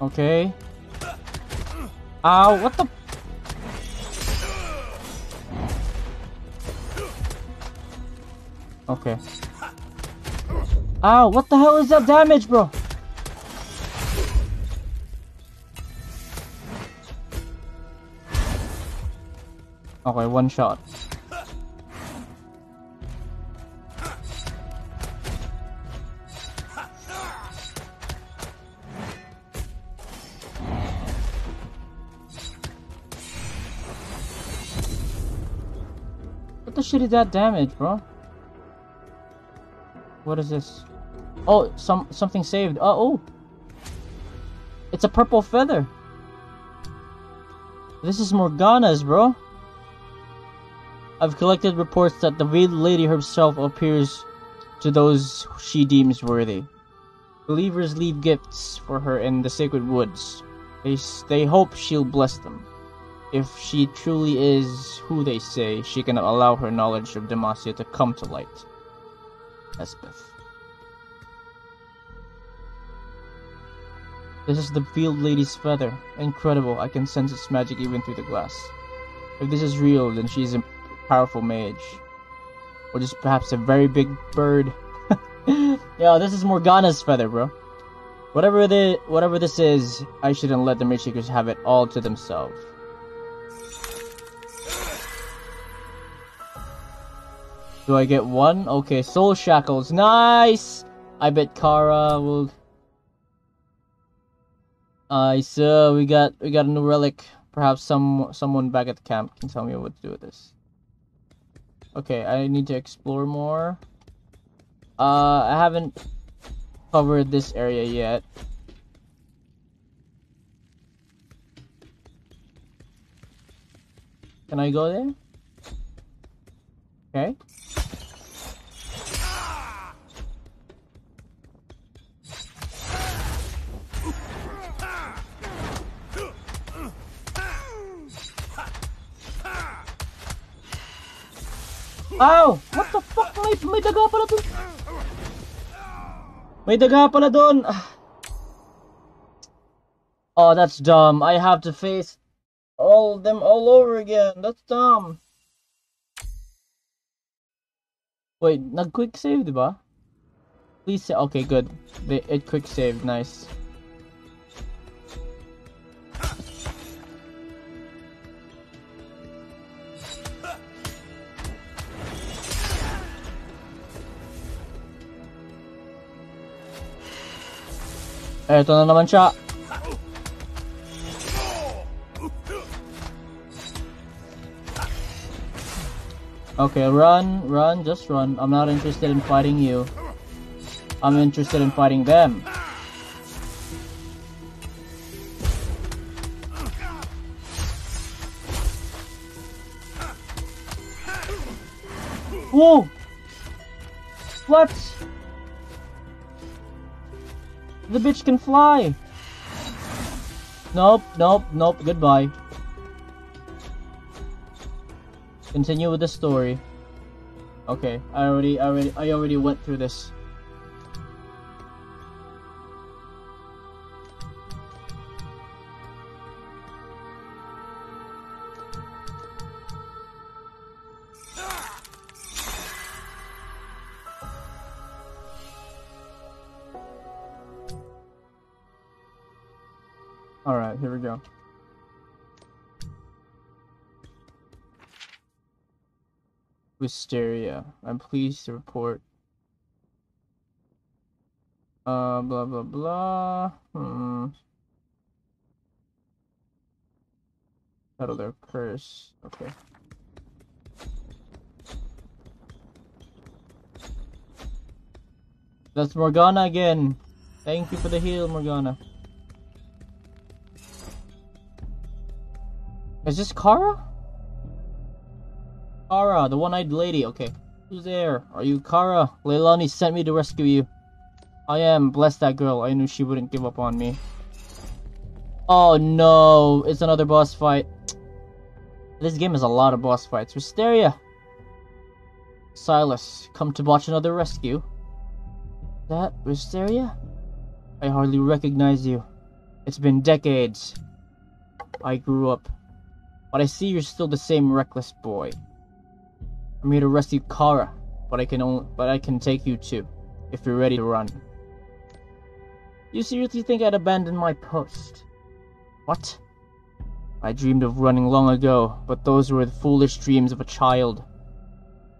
Okay. Ow, what the? Okay. Ow, what the hell is that damage, bro? Okay, one shot. What the shit is that damage, bro? What is this? Oh, some something saved. Oh, oh. It's a purple feather. This is Morgana's, bro. I've collected reports that the veiled lady herself appears to those she deems worthy. Believers leave gifts for her in the sacred woods. They, they hope she'll bless them. If she truly is who they say, she can allow her knowledge of Demacia to come to light. Elspeth. This is the veiled lady's feather. Incredible, I can sense its magic even through the glass. If this is real, then she's powerful mage. Or just perhaps a very big bird. yeah, this is Morgana's feather, bro. Whatever the whatever this is, I shouldn't let the Mageseekers have it all to themselves. Do I get one? Okay, soul shackles. Nice! I bet Kara will I so we got we got a new relic. Perhaps some someone back at the camp can tell me what to do with this. Okay, I need to explore more. Uh, I haven't covered this area yet. Can I go there? Okay. Ow! What the fuck? May, may daga pala dun. May daga pala dun. Ah. Oh, that's dumb. I have to face all of them all over again. That's dumb. Wait, nag-quick save, diba? Please say, okay, good. It quick saved, nice. Eto na naman siya. Okay, run, run, just run. I'm not interested in fighting you. I'm interested in fighting them. Whoa! What? The bitch can fly. Nope, nope, nope, goodbye. Continue with the story. Okay, I already, I already, I already went through this. Wisteria. I'm pleased to report. Uh, blah, blah, blah. Hmm. Settle their curse. Okay. That's Morgana again. Thank you for the heal, Morgana. Is this Kara? Kara, the one-eyed lady. Okay. Who's there? Are you Kara? Leilani sent me to rescue you. I am. Bless that girl. I knew she wouldn't give up on me. Oh no, it's another boss fight. This game has a lot of boss fights. Wisteria! Sylas, come to watch another rescue. That Wisteria? I hardly recognize you. It's been decades. I grew up. But I see you're still the same reckless boy. I'm here to rescue Kara, but I can only, but I can take you too, if you're ready to run. You seriously think I'd abandon my post? What? I dreamed of running long ago, but those were the foolish dreams of a child.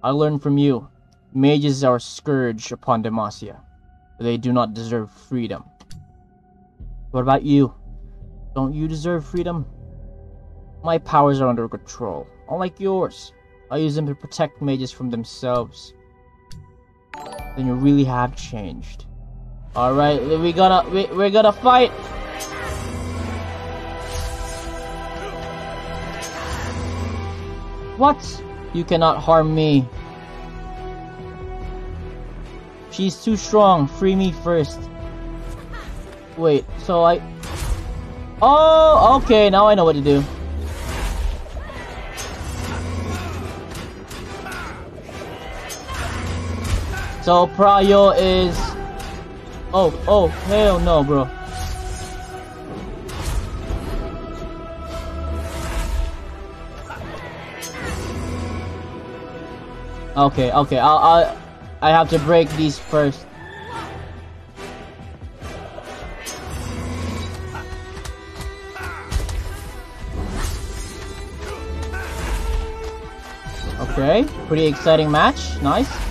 I learned from you. Mages are a scourge upon Demacia. They do not deserve freedom. What about you? Don't you deserve freedom? My powers are under control, unlike yours. I use them to protect mages from themselves. Then you really have changed. Alright, we gotta, we, we're gonna fight! What? You cannot harm me. She's too strong. Free me first. Wait, so I... Oh, okay, now I know what to do. So Prayo is... Oh, oh, hell no, bro. Okay, okay, I'll, I'll, I have to break these first. Okay, pretty exciting match, nice.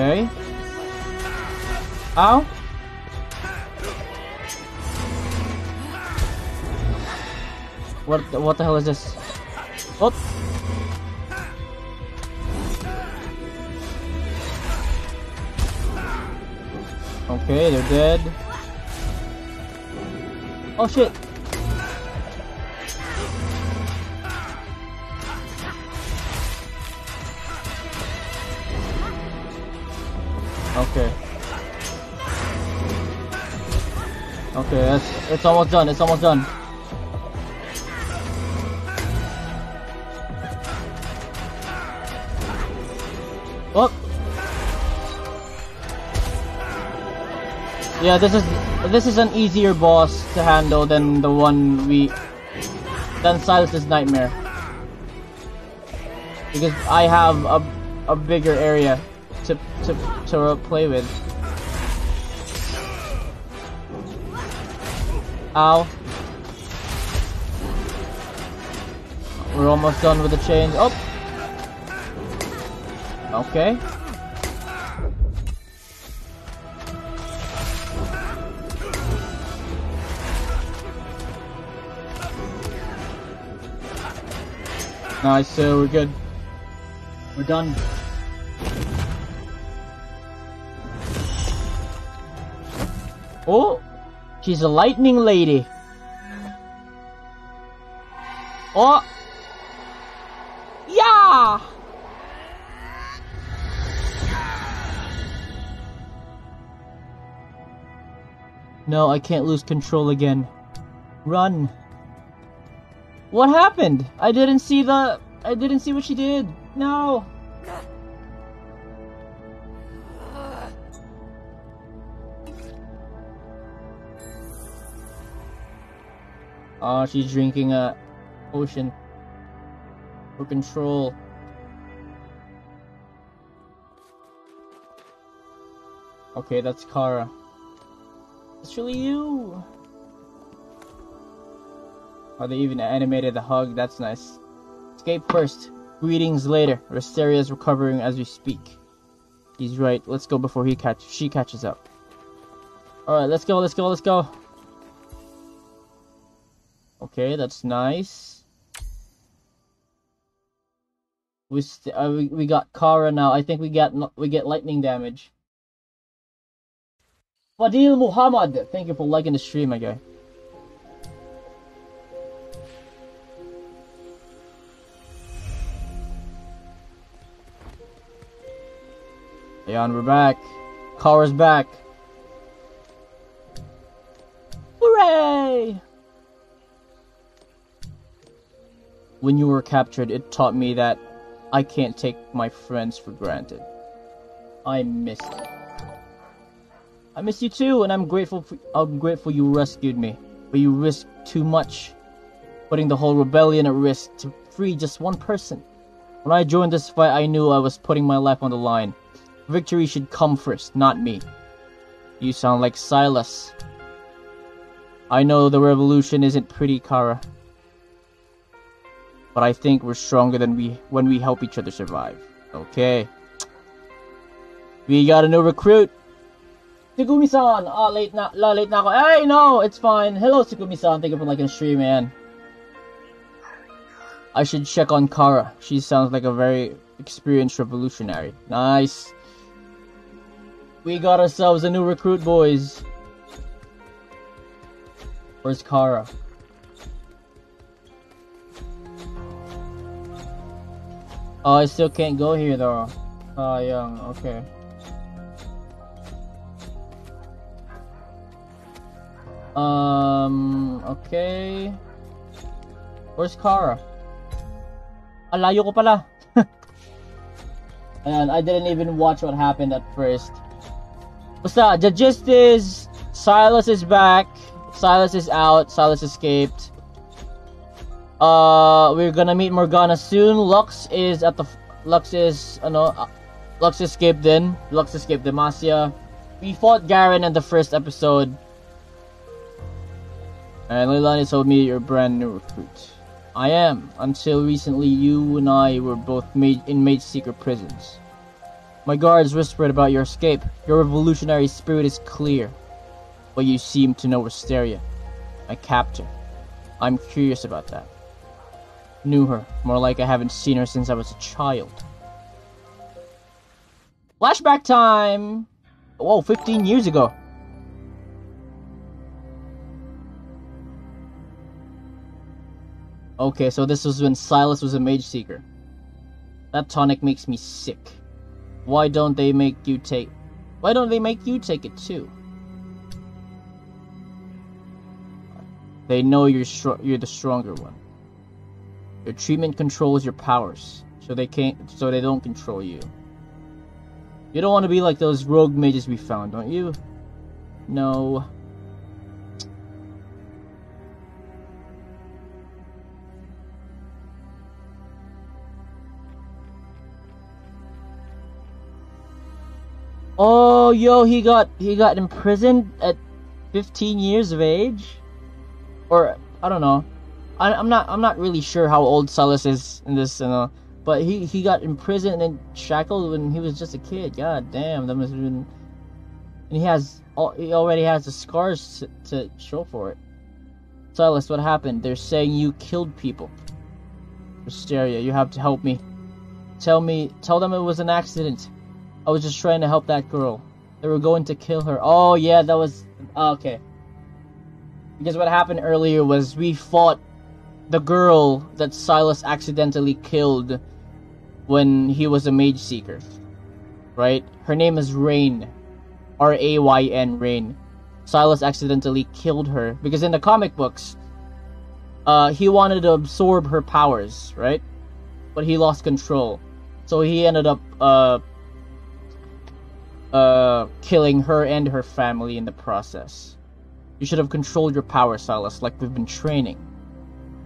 Okay. Ow. What the, what the hell is this? Oh. Okay, they're dead. Oh shit. Okay. Okay, that's it's almost done. It's almost done. Oh. Yeah, this is this is an easier boss to handle than the one we than Sylas's nightmare. Because I have a a bigger area to to to play with. Ow. We're almost done with the chains. Oh. Okay. Nice, so we're good. We're done. Oh, she's a lightning lady. Oh, yeah. No, I can't lose control again. Run. What happened? I didn't see the... I didn't see what she did. No. Oh, she's drinking a potion for control. Okay, that's Kara. It's really you. Oh, they even animated the hug. That's nice. Escape first. Greetings later. Wisteria is recovering as we speak. He's right. Let's go before he catch. She catches up. All right, let's go. Let's go. Let's go. Okay, that's nice. We uh, we we got Kara now. I think we got we get lightning damage. Fadil Muhammad, thank you for liking the stream, my guy. Yeah, we're back. Kara's back. Hooray! When you were captured, it taught me that I can't take my friends for granted. I miss you. I miss you too, and I'm grateful. For, I'm grateful you rescued me, but you risked too much, putting the whole rebellion at risk to free just one person. When I joined this fight, I knew I was putting my life on the line. Victory should come first, not me. You sound like Sylas. I know the revolution isn't pretty, Kara. But I think we're stronger than we when we help each other survive. Okay. We got a new recruit. Sugumi-san! Ah, oh, late na, la, late na ako. Hey, no, it's fine. Hello, Sugumi-san. Thank you for liking the stream, man. I should check on Kara. She sounds like a very experienced revolutionary. Nice. We got ourselves a new recruit, boys. Where's Kara? Oh, I still can't go here though. Oh, young. Okay. Um, okay. Where's Kara? Alayo ko pala. and I didn't even watch what happened at first. Basta, the gist is, Sylas is back. Sylas is out. Sylas escaped. Uh, we're gonna meet Morgana soon. Lux is at the... Lux is, ano, uh, Lux escaped then. Lux escaped Demacia. We fought Garen in the first episode. And Leilani told me you're a brand new recruit. I am. Until recently, you and I were both made in Mageseeker prisons. My guards whispered about your escape. Your revolutionary spirit is clear. But you seem to know Wisteria, my captor. I'm curious about that. Knew her. More like I haven't seen her since I was a child. Flashback time! Whoa, 15 years ago. Okay, so this was when Sylas was a Mageseeker. That tonic makes me sick. Why don't they make you take... Why don't they make you take it too? They know you're you're the stronger one. Your treatment controls your powers, so they can't so they don't control you. You don't want to be like those rogue mages we found, don't you? No. Oh, yo, he got he got imprisoned at 15 years of age, or I don't know. I, am not I'm not really sure how old Sylas is in this, you know. But he he got imprisoned and shackled when he was just a kid. God damn, that must have been. And he has he already has the scars to, to show for it. Sylas, what happened? They're saying you killed people. Wisteria, you have to help me. Tell me, tell them it was an accident. I was just trying to help that girl. They were going to kill her. Oh yeah, that was okay. Because what happened earlier was we fought the girl that Sylas accidentally killed when he was a Mageseeker. Right? Her name is Rayn. R A Y N Rayn. Sylas accidentally killed her because in the comic books uh he wanted to absorb her powers, right? But he lost control. So he ended up uh uh killing her and her family in the process. You should have controlled your power, Sylas, like we've been training.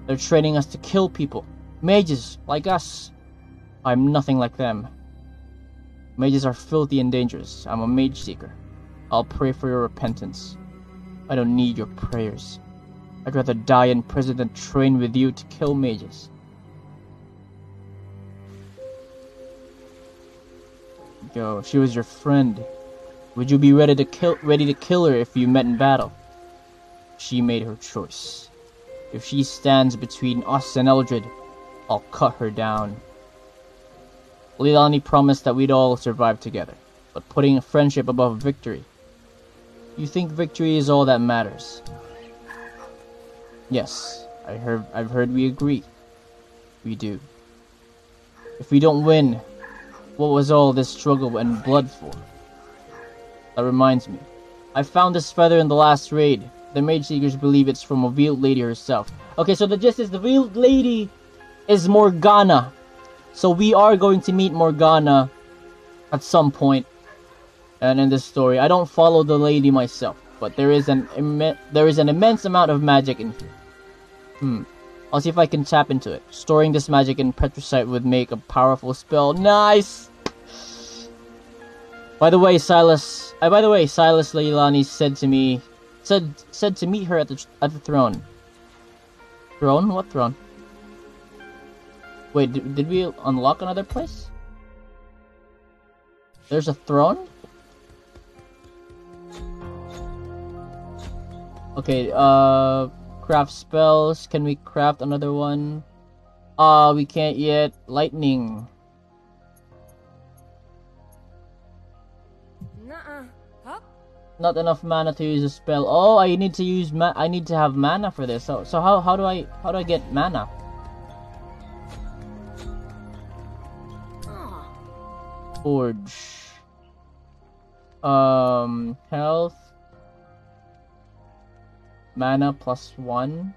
They're training us to kill people. Mages, like us. I'm nothing like them. Mages are filthy and dangerous. I'm a Mageseeker. I'll pray for your repentance. I don't need your prayers. I'd rather die in prison than train with you to kill mages. Go. She was your friend. Would you be ready to kill ready to kill her if you met in battle? She made her choice. If she stands between us and Eldred, I'll cut her down. Leilani promised that we'd all survive together, but putting friendship above victory. You think victory is all that matters? Yes, I heard I've heard we agree. We do. If we don't win, what was all this struggle and blood for? That reminds me. I found this feather in the last raid. The Mageseekers believe it's from a veiled lady herself. Okay, so the gist is the veiled lady is Morgana. So we are going to meet Morgana at some point and in this story. I don't follow the lady myself, but there is an there is an immense amount of magic in here. Hmm. I'll see if I can tap into it. Storing this magic in Petricite would make a powerful spell. Nice! By the way, Sylas... Uh, by the way, Sylas Leilani said to me... Said said to meet her at the at the throne. Throne? What throne? Wait, did, did we unlock another place? There's a throne? Okay, uh craft spells. Can we craft another one? Uh, we can't yet. Lightning. Not enough mana to use a spell. Oh, I need to use ma- I need to have mana for this. So, so how how do I how do I get mana? Forge. Um, health mana plus one.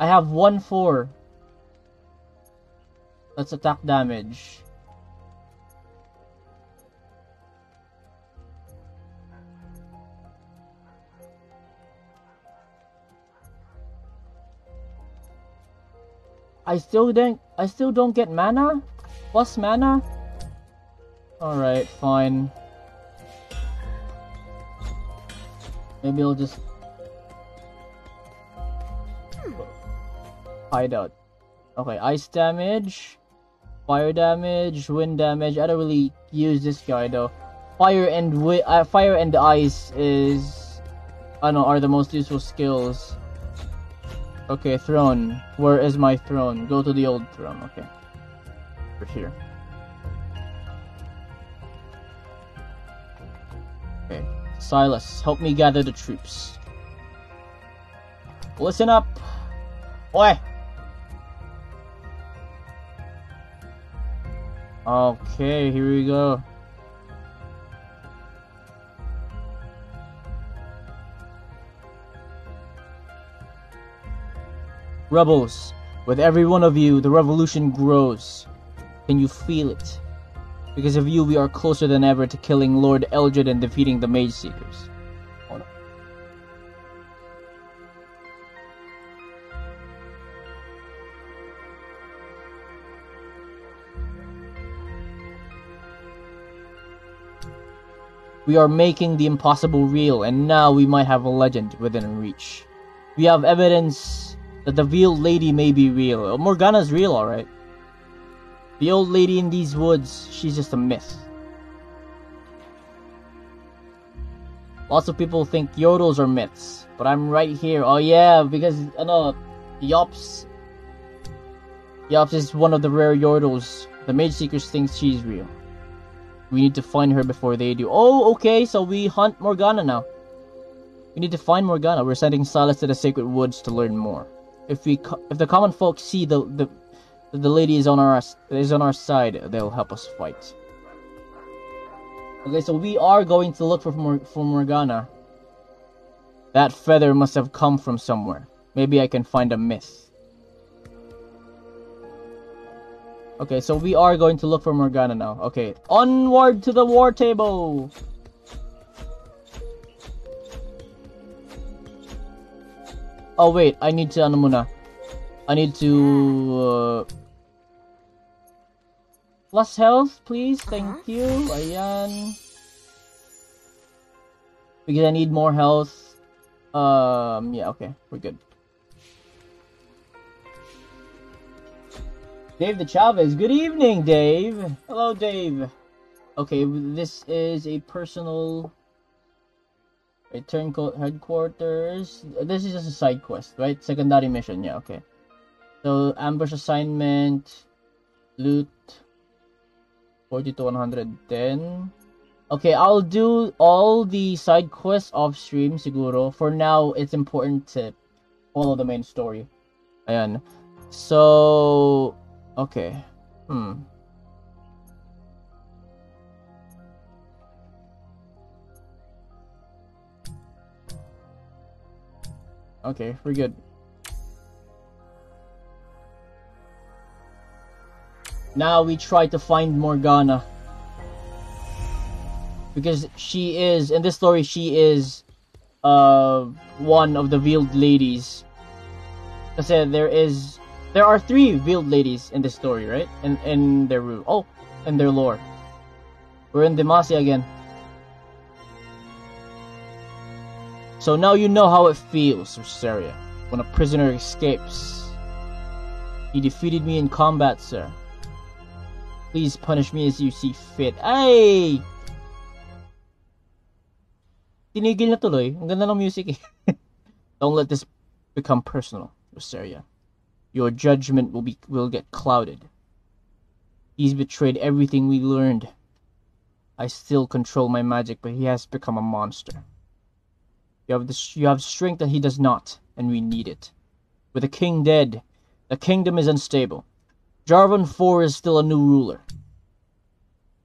I have one four. That's attack damage. I still don't I still don't get mana? Plus mana? Alright, fine. Maybe I'll just hide out. Okay, ice damage, fire damage, wind damage. I don't really use this guy though. Fire and wi uh, fire and ice is I don't know are the most useful skills. Okay, throne. Where is my throne? Go to the old throne. Okay, over here. Okay. Silas, help me gather the troops. Listen up! Oi! Okay, here we go. Rebels, with every one of you, the revolution grows. Can you feel it? Because of you, we are closer than ever to killing Lord Eldred and defeating the Mageseekers. Oh, no. We are making the impossible real, and now we might have a legend within reach. We have evidence that the veiled lady may be real. Morgana's real, alright. The old lady in these woods, she's just a myth. Lots of people think yordles are myths, but I'm right here. Oh yeah, because uh, I know Yops. Yops is one of the rare yordles. The Mageseekers think she's real. We need to find her before they do. Oh, okay, so we hunt Morgana now. We need to find Morgana. We're sending Sylas to the Sacred Woods to learn more. If we, if the common folk see the the the lady is on our is on our side, they'll help us fight. Okay, so we are going to look for for Morgana. That feather must have come from somewhere. Maybe I can find a myth. Okay, so we are going to look for Morgana now. Okay, onward to the war table! Oh wait, I need to ano muna. I need to uh, plus health, please. Thank uh -huh. you. Ayan. Because I need more health. Um, yeah, okay, we're good. Dave the Chavez. Good evening, Dave. Hello, Dave. Okay, this is a personal Return headquarters. This is just a side quest, right? Secondary mission. Yeah, okay. So ambush assignment, loot, 40 to 110. Okay, I'll do all the side quests off stream, siguro. For now, it's important to follow the main story. Ayan. So, okay. Hmm. Okay, we're good. Now we try to find Morgana. Because she is, in this story, she is uh, one of the veiled ladies. Because there is, there are three veiled ladies in this story, right? In, in their, oh, in their lore. We're in Demacia again. So now you know how it feels, Rosaria, when a prisoner escapes. He defeated me in combat, sir. Please punish me as you see fit. Ay! Tinigil na tuloy. Ang ganda ng music eh. Don't let this become personal, Rosaria. Your judgment will be will get clouded. He's betrayed everything we learned. I still control my magic, but he has become a monster. You have, the, you have strength that he does not, and we need it. With the king dead, the kingdom is unstable. Jarvan IV is still a new ruler.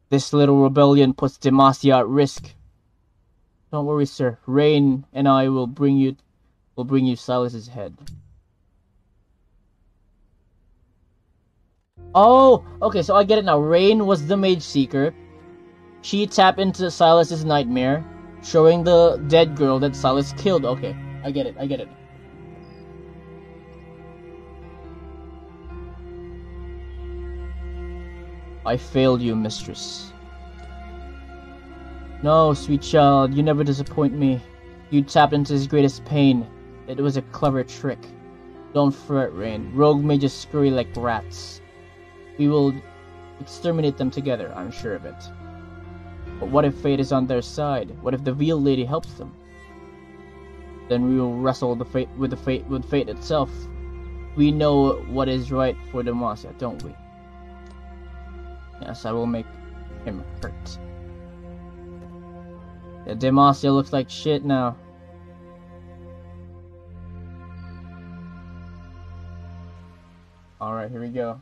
This little rebellion puts Demacia at risk. Don't worry, sir. Rayn and I will bring you will bring you Sylas's head. Oh, okay, so I get it now. Rayn was the Mageseeker. She tapped into Sylas's nightmare showing the dead girl that Sylas killed. Okay, I get it, I get it. I failed you, mistress. No, sweet child, you never disappoint me. You tapped into his greatest pain. It was a clever trick. Don't fret, Rayn. Rogue may just scurry like rats. We will exterminate them together, I'm sure of it. But what if fate is on their side? What if the veil lady helps them? Then we will wrestle the fate with the fate with fate itself. We know what is right for Demacia, don't we? Yes, I will make him hurt. Yeah, Demacia looks like shit now. Alright, here we go.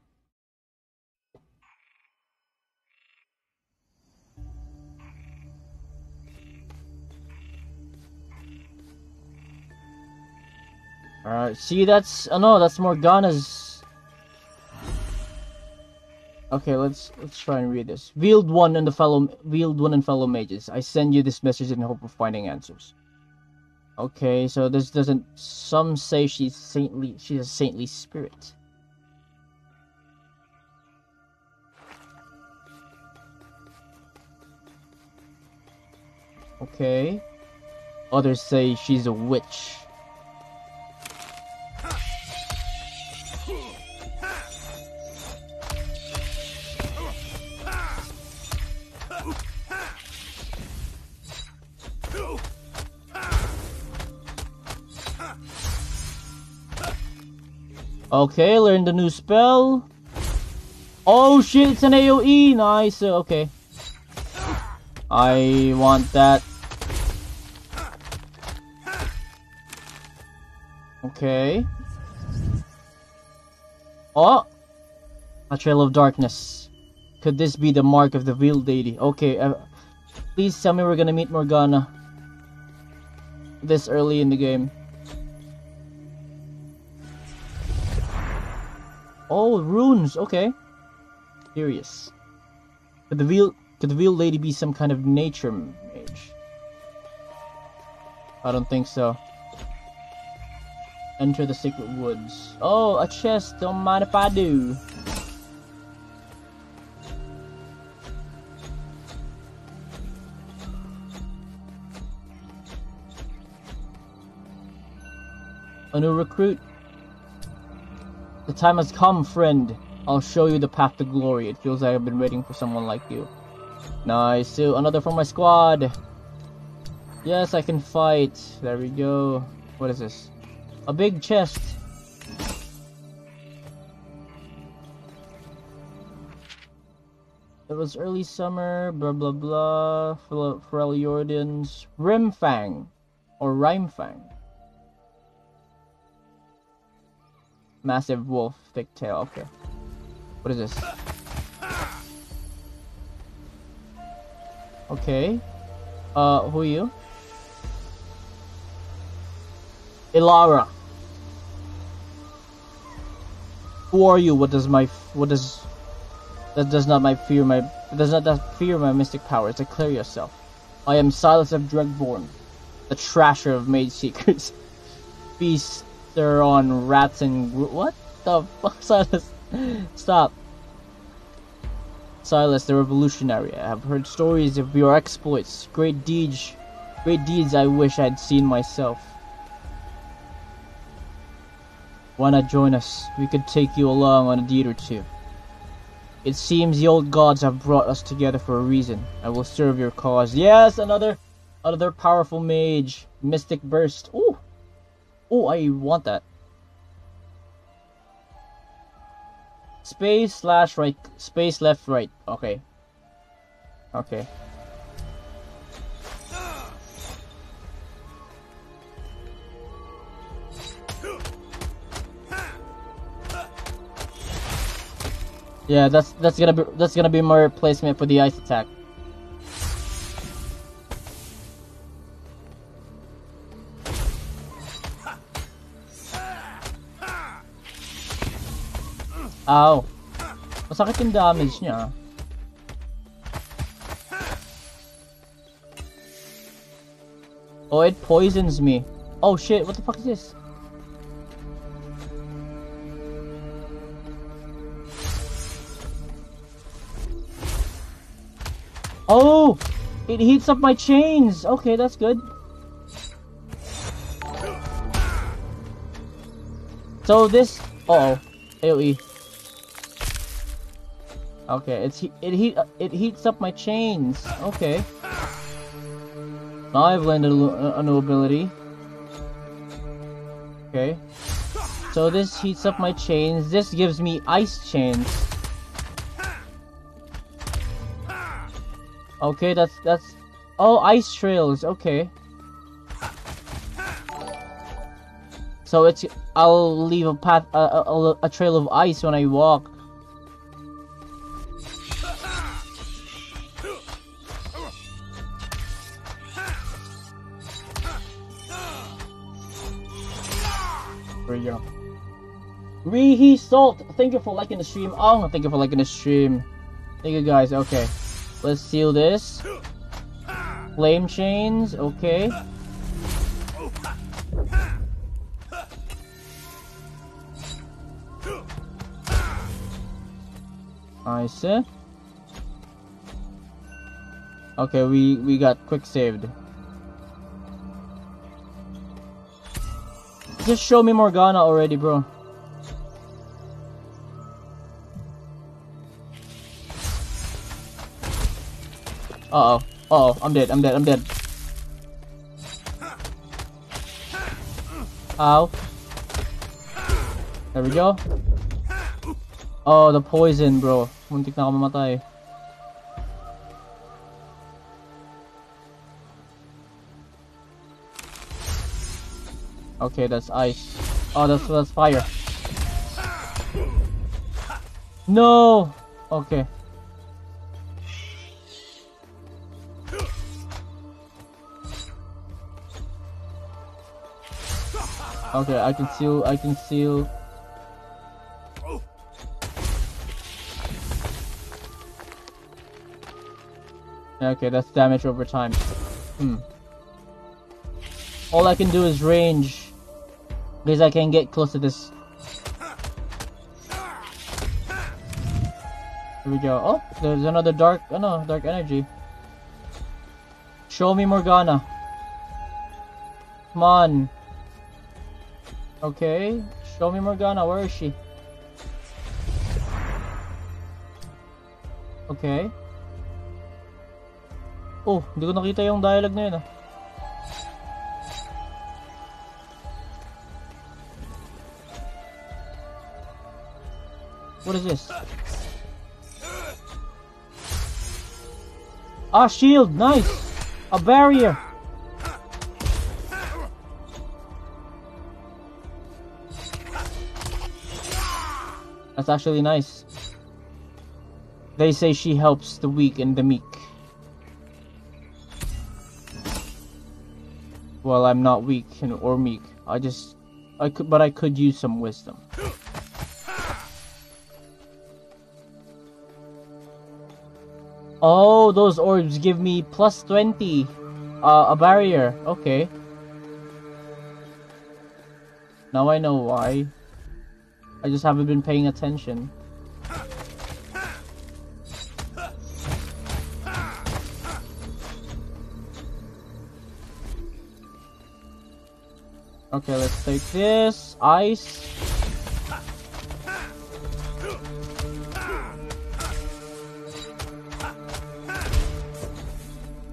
Alright, see that's oh no, that's Morgana's Okay, let's let's try and read this. Veiled one and the fellow veiled one and fellow mages. I send you this message in hope of finding answers. Okay, so this doesn't some say she's saintly she's a saintly spirit. Okay. Others say she's a witch. Okay, learn the new spell. Oh shit, it's an AoE! Nice, okay. I want that. Okay. Oh! A Trail of Darkness. Could this be the mark of the veiled deity? Okay, uh, please tell me we're gonna meet Morgana. This early in the game. Oh, runes. Okay. Curious. Could the veil could the veiled lady be some kind of nature mage? I don't think so. Enter the secret woods. Oh, a chest. Don't mind if I do. A new recruit the time has come, friend. I'll show you the path to glory. It feels like I've been waiting for someone like you. Nice. So another from my squad. Yes, I can fight. There we go. What is this? A big chest. It was early summer, blah blah blah. Freljordans. Rimfang. Or Rhymefang. Massive wolf, thick tail. Okay. What is this? Okay. Uh, who are you? Ilara. Who are you? What does my what does that does not my fear my does not that fear my mystic powers? Declare yourself. I am Sylas of Dregbourne, the trasher of Mageseekers. Beast they're on rats and what the fuck, Sylas? Stop. Sylas, the revolutionary. I have heard stories of your exploits, great deeds, great deeds I wish I'd seen myself. Why not join us? We could take you along on a deed or two. It seems the old gods have brought us together for a reason. I will serve your cause. Yes, another, another powerful mage, mystic burst. Ooh. Oh, I want that. Space slash right, space left right. Okay. Okay. Yeah, that's that's gonna be that's gonna be my replacement for the ice attack. Ow. Masakit yung damage niya. Oh, it poisons me. Oh shit, what the fuck is this? Oh! It heats up my chains! Okay, that's good. So this... Uh oh. AoE. Okay, it's it heat uh, it heats up my chains. Okay. Now I've landed a new ability. Okay. So this heats up my chains. This gives me ice chains. Okay, that's that's oh ice trails. Okay. So it's I'll leave a path a, a, a trail of ice when I walk. Rehe Salt, thank you for liking the stream. Oh, thank you for liking the stream. Thank you guys. Okay, let's seal this. Flame chains. Okay. I see. Eh? Okay, we we got quick saved. Just show me Morgana already, bro. Uh oh. Uh oh. I'm dead. I'm dead. I'm dead. Ow. There we go. Oh, the poison, bro. Muntik na ako mamatay. Okay, that's ice. Oh, that's that's fire. No. Okay. Okay, I can seal. I can seal. Okay, that's damage over time. Hmm. All I can do is range. Because I can get close to this. Here we go. Oh, there's another dark, oh no, dark energy. Show me Morgana. Come on. Okay, show me Morgana. Where is she? Okay. Oh, hindi ko nakita yung dialogue na yun ah. What is this? Ah, shield! Nice! A barrier! Actually nice. They say she helps the weak and the meek. Well, I'm not weak and or meek. I just, I could, but I could use some wisdom. Oh, those orbs give me plus 20. Uh, a barrier. Okay. Now I know why. I just haven't been paying attention. Okay, let's take this. Ice.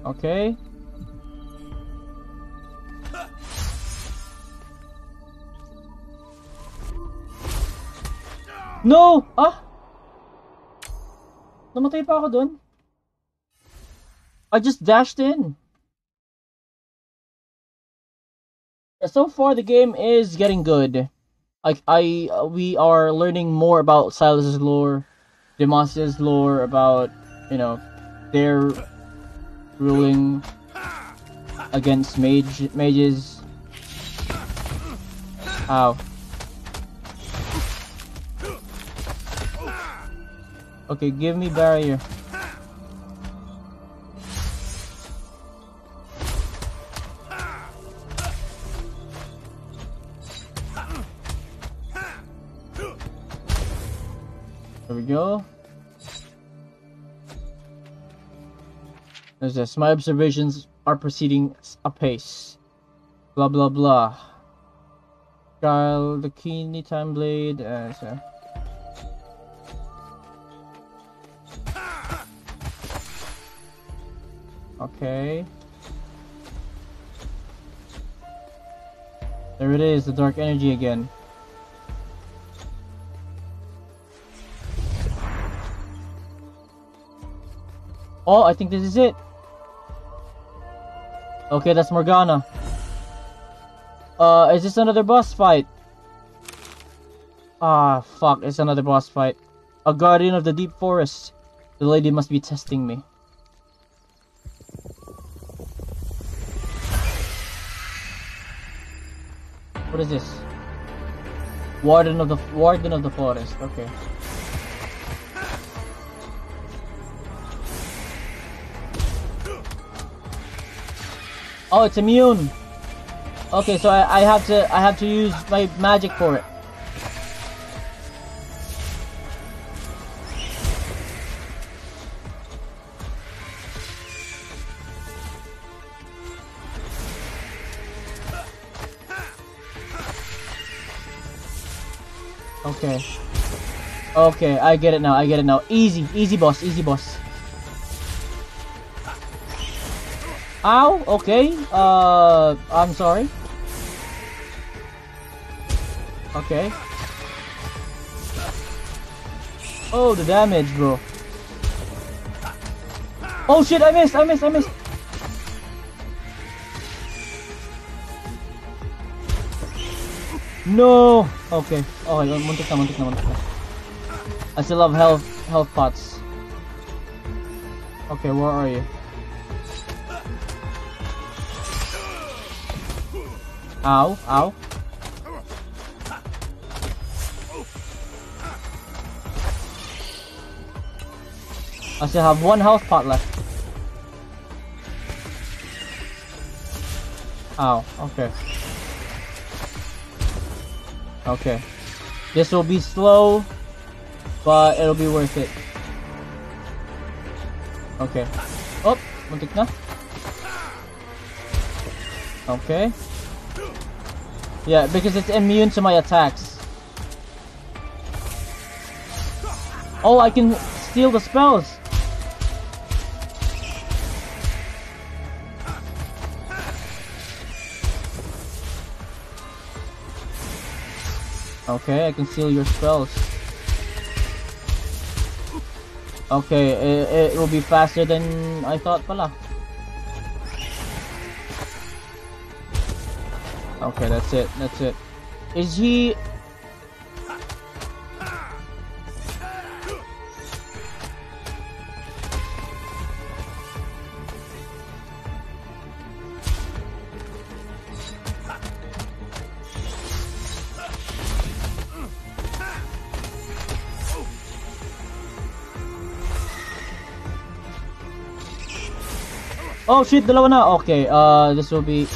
Okay. No! Ah! Namatay pa ako dun. I just dashed in. So far, the game is getting good. Like I, uh, we are learning more about Sylas's lore, Demacia's lore, about you know their ruling against mage mages. Ow. Okay, give me barrier. There we go. There's this. My observations are proceeding apace. Blah blah blah. Child, the keenly time blade. Uh. Okay. There it is, the dark energy again. Oh, I think this is it. Okay, that's Morgana. Uh, is this another boss fight? Ah, fuck, it's another boss fight. A guardian of the deep forest. The lady must be testing me. What is this? Warden of the Warden of the Forest. Okay. Oh, it's immune. Okay, so I, I have to I have to use my magic for it. Okay. Okay, I get it now, I get it now. Easy, easy boss, easy boss. Ow, okay. Uh, I'm sorry. Okay. Oh, the damage, bro. Oh shit, I missed, I missed, I missed. No! Okay. Oh, muntik na, muntik na, muntik na. I still have health, health pots. Okay, where are you? Ow, ow. I still have one health pot left. Ow, okay. Okay. This will be slow, but it'll be worth it. Okay. Oh, muntik. Okay. Yeah, because it's immune to my attacks. Oh, I can steal the spells. Okay, I can seal your spells. Okay, it, it will be faster than I thought pala. Okay, that's it, that's it. Is he Oh shit, dalawa na. Okay, uh, this will be...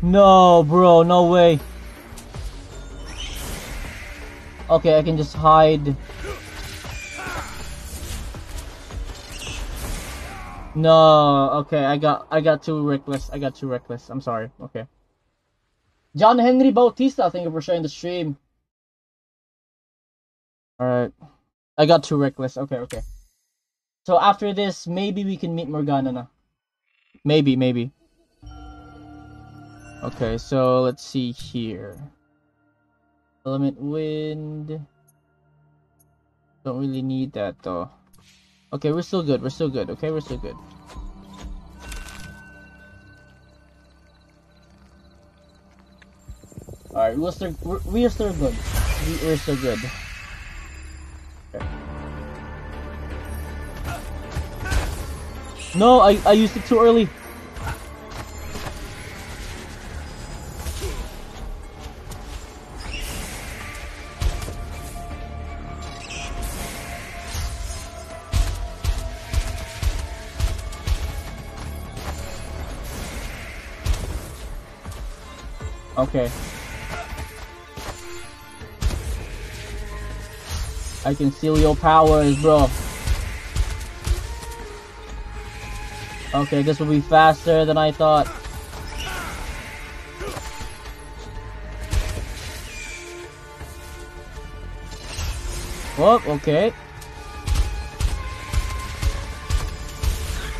No, bro, no way. Okay, I can just hide. No, okay, I got I got too reckless. I got too reckless. I'm sorry. Okay. John Henry Bautista, thank you for sharing the stream. Alright. I got too reckless. Okay, okay. So after this, maybe we can meet Morgana na. Maybe, maybe. Okay, so let's see here. Element wind. Don't really need that though. Okay, we're still good. We're still good. Okay, we're still good. Alright, we're still, we're, we're still good. We're still good. No, I, I used it too early. Okay. I can seal your powers, bro. Okay, this will be faster than I thought. Whoop, okay.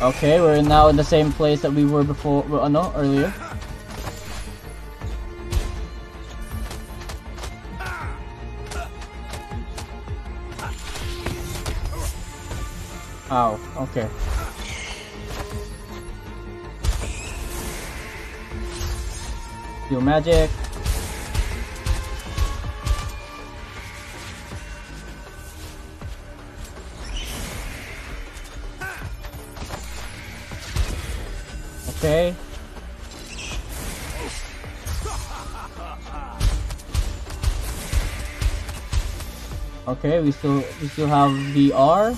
Okay, we're now in the same place that we were before, uh, no, earlier. Ow, okay. Your magic. Okay. Okay, we still we still have the R.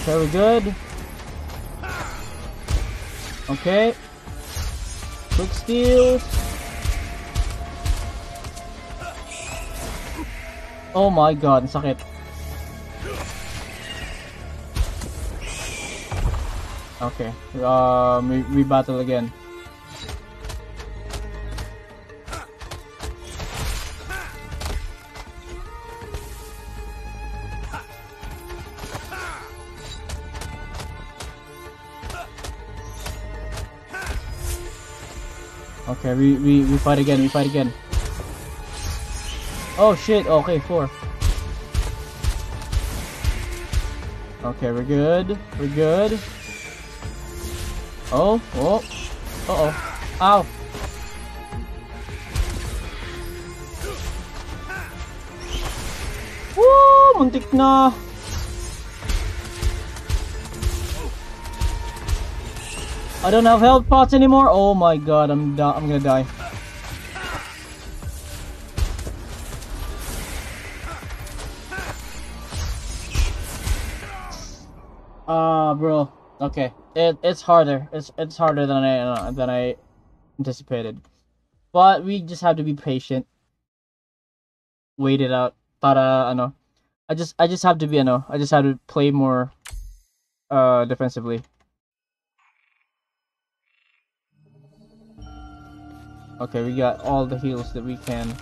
Unfairly good. Okay. Quick steal. Oh my god, sakit. Okay, um, we, we battle again. We, we, we fight again, we fight again. Oh shit, oh, okay, four. Okay, we're good. We're good. Oh, oh. Uh-oh. Ow. Woo! Muntik na! I don't have health pots anymore. Oh my god, I'm I'm gonna die. Ah, uh, bro. Okay, it it's harder. It's it's harder than I uh, than I anticipated, but we just have to be patient. Wait it out. Para I know. I just I just have to be ano. I just have to play more, uh, defensively. Okay, we got all the heals that we can.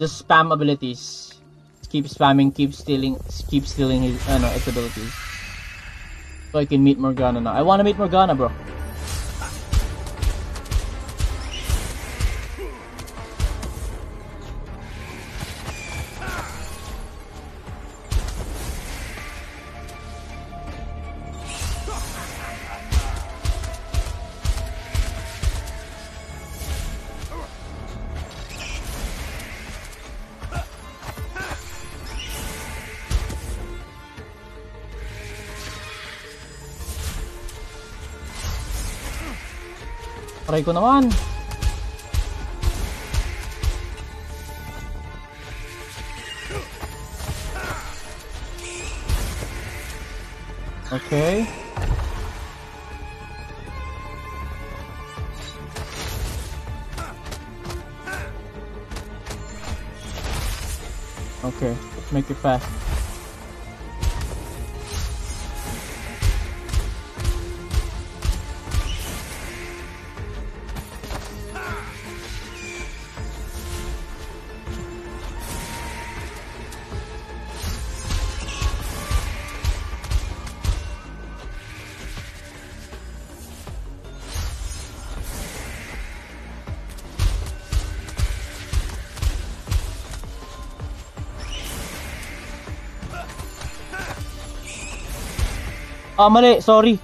Just spam abilities. Keep spamming, keep stealing, keep stealing his, uh, no, abilities. So I can meet Morgana now. I want to meet Morgana, bro. Try ko naman. Okay. Okay, let's make it fast. Ah, mali. Sorry.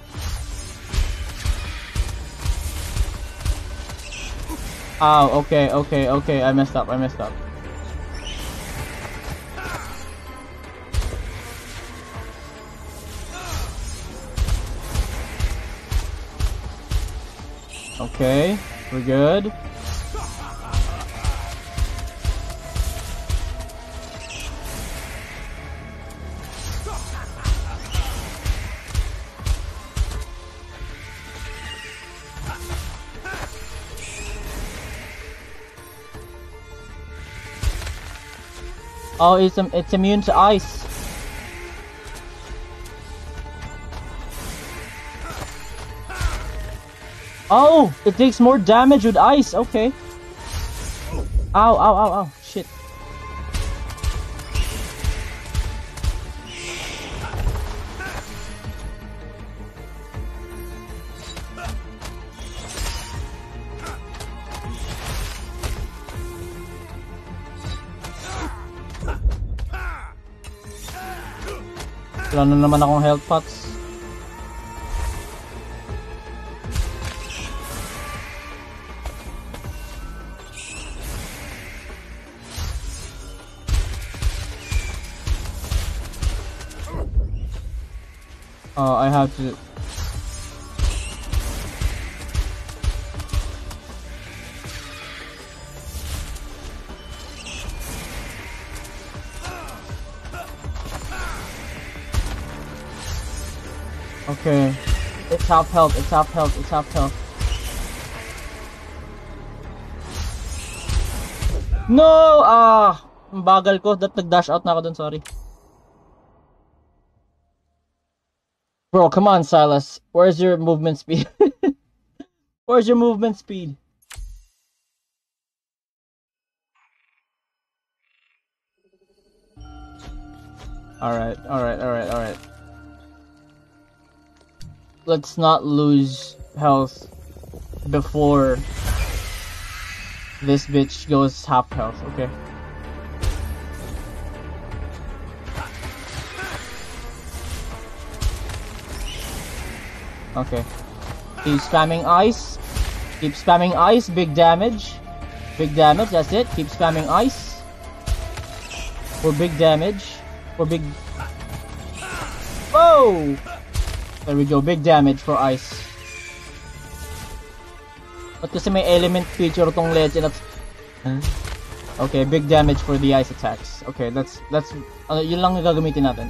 Oh, okay, okay, okay. I messed up. I messed up. Okay, we're good. Oh, it's it's immune to ice. Oh, it takes more damage with ice. Okay. Ow, ow, ow, ow. Wala na naman akong health pots. Oh, I have to half health, it's half health, it's half health. No! Ah! Bagal ko. Dat nag-dash out na ako dun, sorry. Bro, come on, Sylas. Where's your movement speed? Where's your movement speed? Alright, alright, alright, alright. Let's not lose health before this bitch goes half health, okay? Okay. Keep spamming ice. Keep spamming ice. Big damage. Big damage. That's it. Keep spamming ice. For big damage. For big... Whoa! There we go. Big damage for ice. Ba't kasi may element feature tong legend at... Okay, big damage for the ice attacks. Okay, that's... that's uh, yun lang gagamitin natin.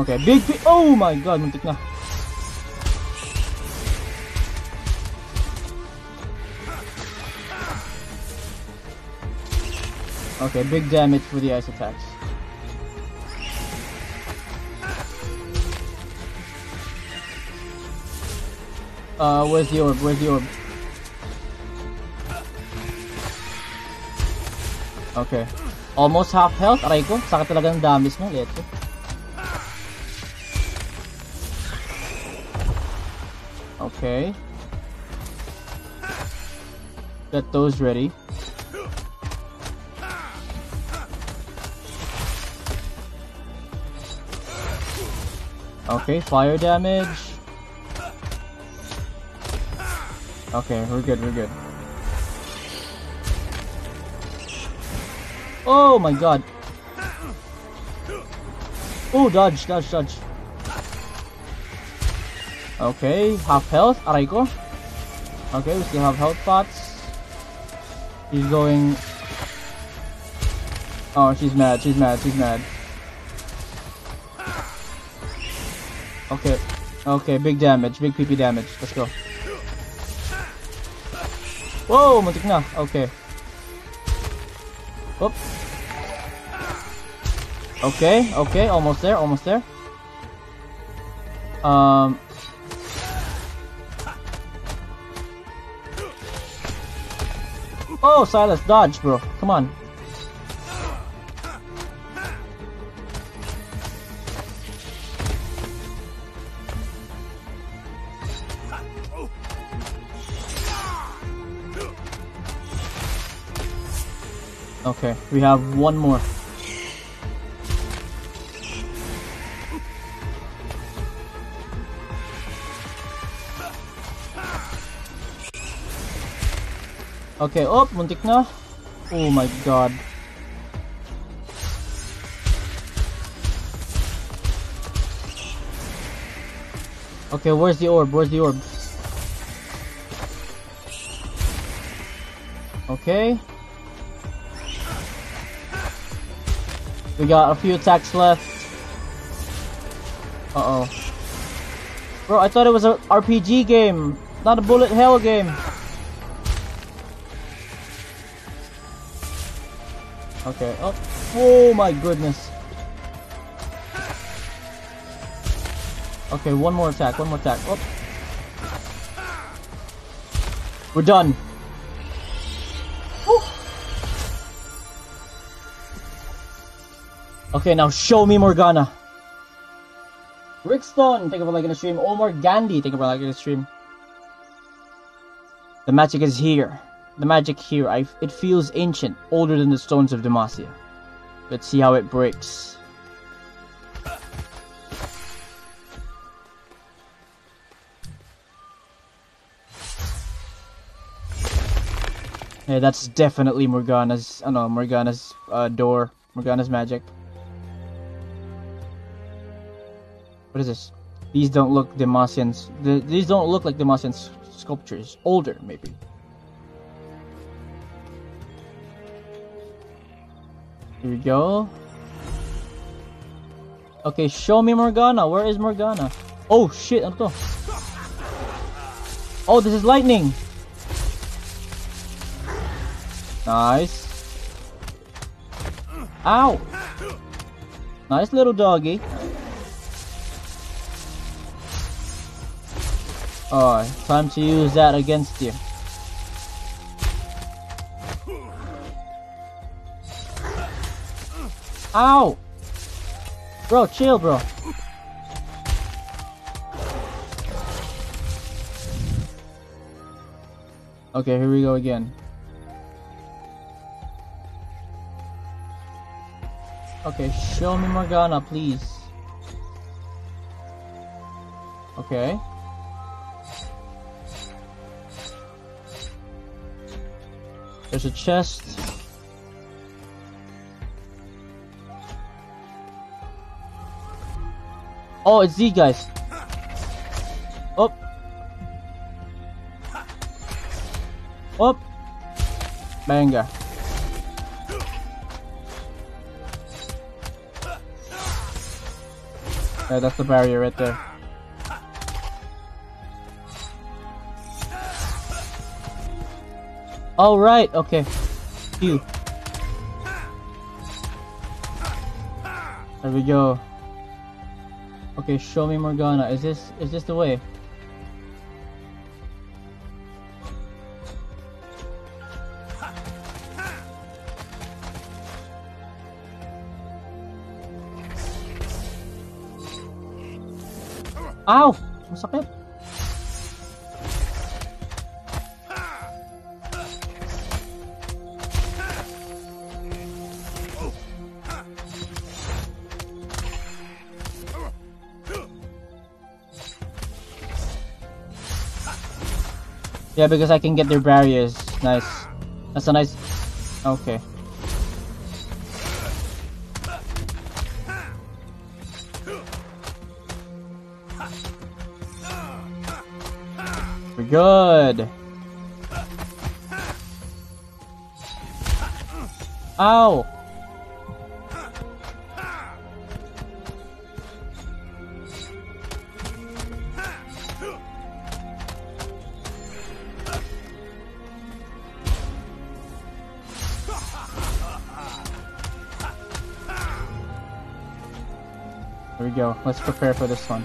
Okay, big Oh my god, muntik na. Okay, big damage for the ice attacks. Uh, where's the orb? Where's the orb? Okay. Almost half health. Aray ko. Sakit talaga ng damage mo. Leto. Okay. Get those ready. Okay, fire damage. Okay, we're good, we're good. Oh my god. Oh, dodge, dodge, dodge. Okay, half health. Aray ko. Okay, we still have health pots. She's going... Oh, she's mad, she's mad, she's mad. Okay. Okay, big damage. Big PP damage. Let's go. Whoa! Muntik na. Okay. Oop. Okay, okay. Almost there, almost there. Um... Oh, Sylas, dodge, bro. Come on. Okay, we have one more. Okay, oh, muntik na. Oh my god. Okay, where's the orb? Where's the orb? Okay. We got a few attacks left. Uh-oh. Bro, I thought it was an RPG game, not a bullet hell game. Okay. Oh, oh my goodness. Okay, one more attack. One more attack. Oh. We're done. Okay, now show me Morgana. Rickstone, thank you for liking the stream. Omar Gandhi, thank you for liking the stream. The magic is here. The magic here, I, it feels ancient, older than the stones of Demacia. Let's see how it breaks. Yeah, that's definitely Morgana's, I know, Morgana's uh, door, Morgana's magic. What is this? These don't look Demacians. The, these don't look like Demacian sculptures. Older, maybe. Here we go. Okay, show me Morgana. Where is Morgana? Oh shit, ano to? Oh, this is lightning. Nice. Ow! Nice little doggy. Alright, time to use that against you. Ow! Bro, chill, bro. Okay, here we go again. Okay, show me Morgana, please. Okay. There's a chest. Oh, it's these guys. Oh. Oh. Banger. Yeah, that's the barrier right there. All right. Okay. Phew. There we go. Okay, show me Morgana. Is this is this the way? Ow! Yeah, because I can get their barriers. Nice. That's a nice... Okay. We're good. Ow! Let's prepare for this one.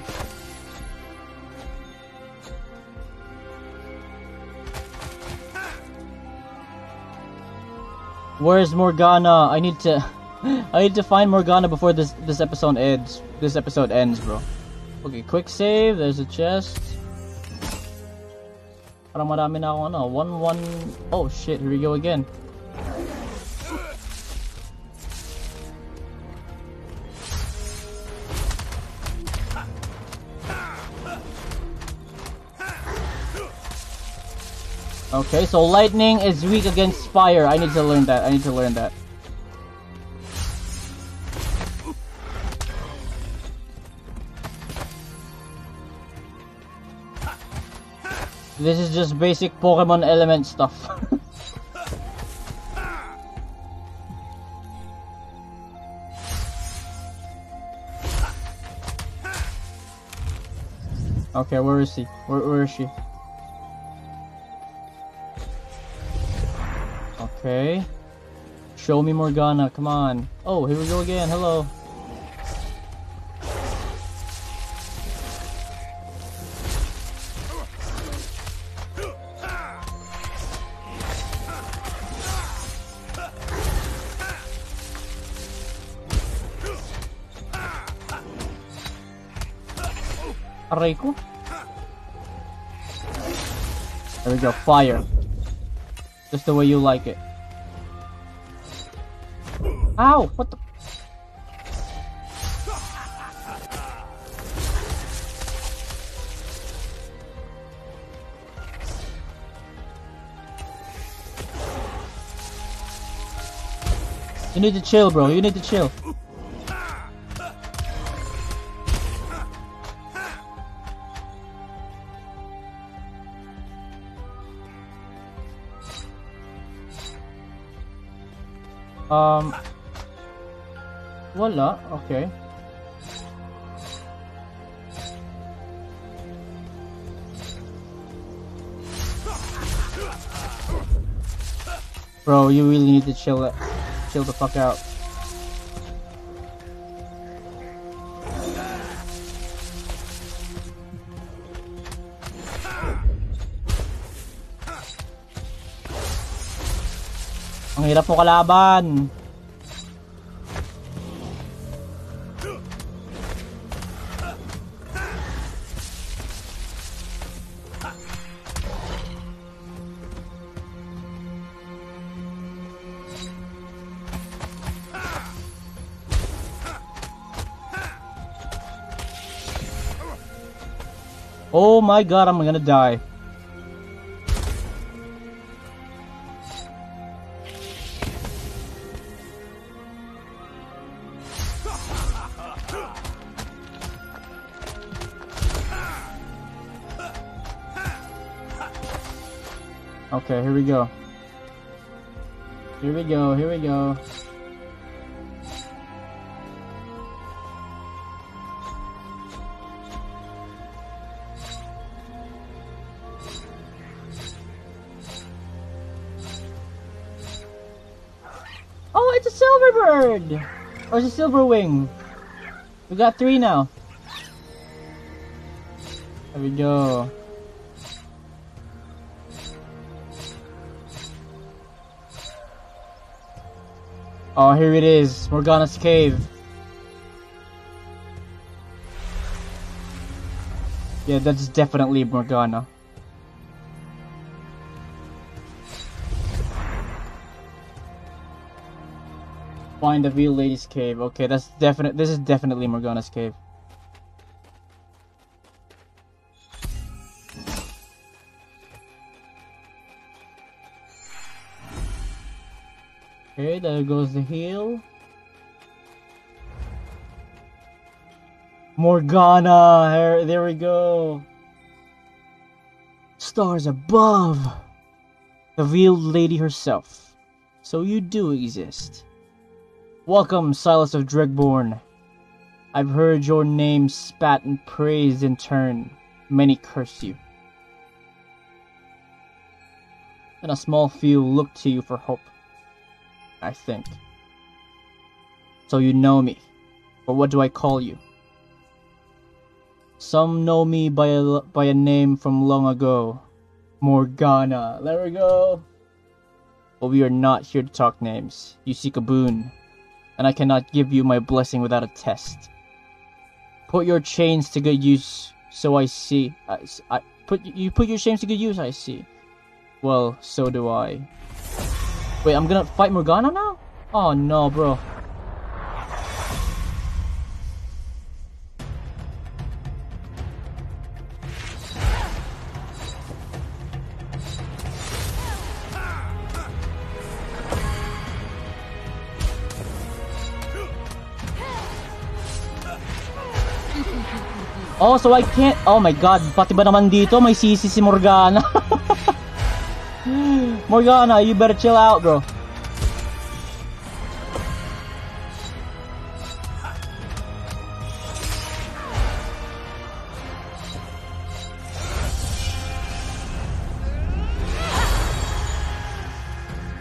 Where's Morgana? I need to I need to find Morgana before this this episode ends. This episode ends, bro. Okay, quick save. There's a chest. Parang marami na ako ano. One, one... Oh, shit. Here we go again. Okay, so lightning is weak against fire. I need to learn that. I need to learn that. This is just basic Pokemon element stuff. okay, where is he? Where, where is she? Okay. Show me Morgana, come on. Oh, here we go again, hello. Aray ko. There we go, fire. Just the way you like it. Ow! What the? You need to chill, bro. You need to chill. Um. Okay. Bro, you really need to chill it. Chill the fuck out. Ang hirap mo kalaban. My god, I'm gonna die. Okay, here we go. Here we go, here we go. Or it's a silver wing. We got three now. There we go. Oh, here it is. Morgana's cave. Yeah, that's definitely Morgana. Find the real lady's cave. Okay, that's definite. This is definitely Morgana's cave. Okay, there goes the hill. Morgana! There, there we go. Stars above! The veiled lady herself. So you do exist. Welcome, Sylas of Dregbourne. I've heard your name spat and praised in turn. Many curse you. And a small few look to you for hope. I think. So you know me. But what do I call you? Some know me by a, by a name from long ago. Morgana. There we go. But we are not here to talk names. You seek a boon. And I cannot give you my blessing without a test. Put your chains to good use, so I see. I, I put you put your chains to good use. I see. Well, so do I. Wait, I'm gonna fight Morgana now? Oh no, bro. Oh, so I can't... Oh my god, pati ba naman dito may sisi si Morgana? Morgana, you better chill out, bro.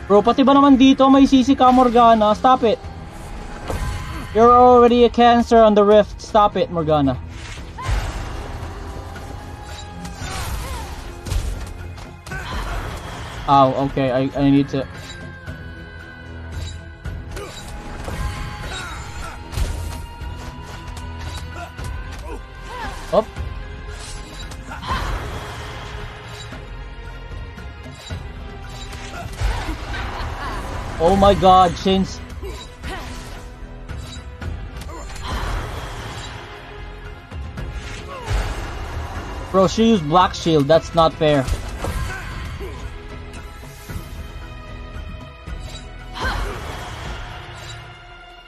Bro, pati ba naman dito may sisi ka, Morgana? Stop it. You're already a cancer on the rift. Stop it, Morgana. Oh, okay, I, I need to... Up. Oh my god, Shins. Bro, she used Black Shield, that's not fair.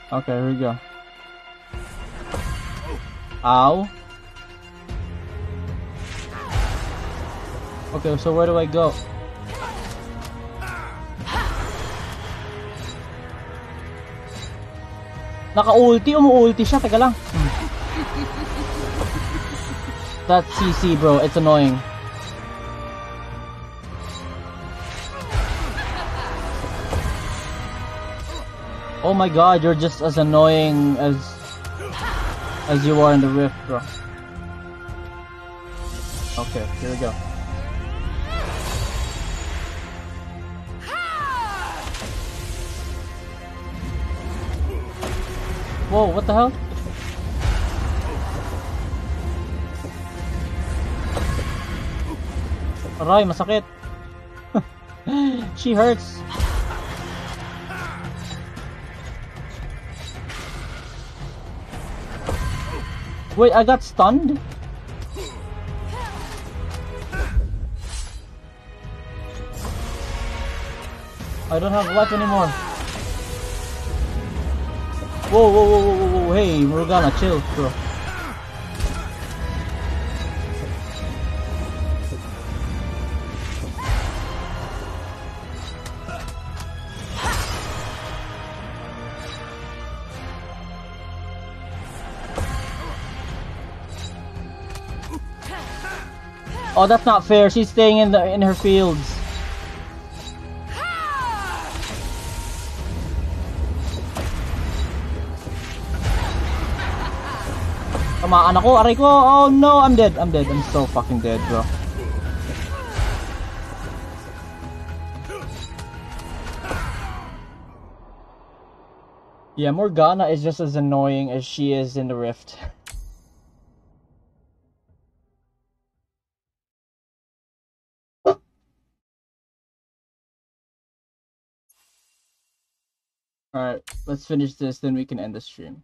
Okay, here we go. Ow. Okay, so where do I go? Naka-ulti, umu-ulti siya. Teka lang. That's CC, bro. It's annoying. Oh my god, you're just as annoying as as you are in the rift, bro. Okay, here we go. Whoa, what the hell? Aray, masakit. she hurts. Wait, I got stunned? I don't have life anymore. Whoa, whoa, whoa, whoa, whoa, whoa, hey, Morgana, chill, bro. Oh, that's not fair. She's staying in the in her fields. Tamaan ako, aray ko. Oh no, I'm dead. I'm dead. I'm so fucking dead, bro. Yeah, Morgana is just as annoying as she is in the Rift. Alright, let's finish this, then we can end the stream.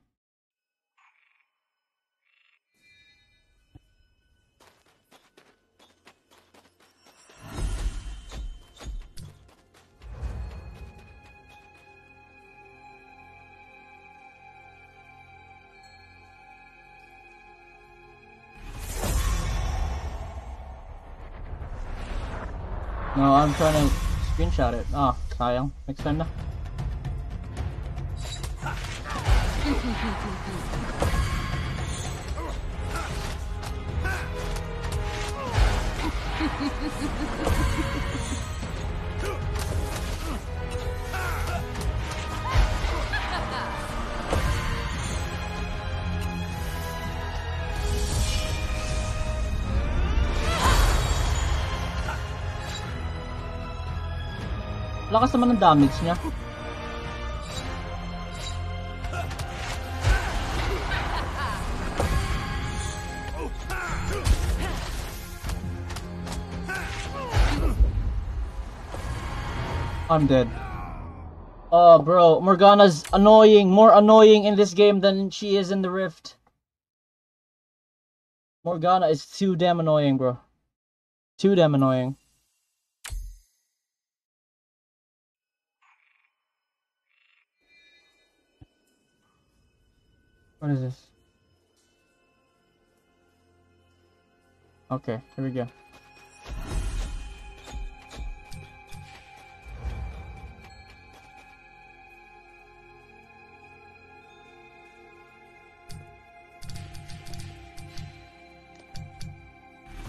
No, I'm trying to screenshot it. Ah, oh, sayang. Next time na. Lakas naman ng damage niya. I'm dead. Oh, bro, Morgana's annoying, more annoying in this game than she is in the Rift. Morgana is too damn annoying, bro. Too damn annoying. What is this? Okay, here we go.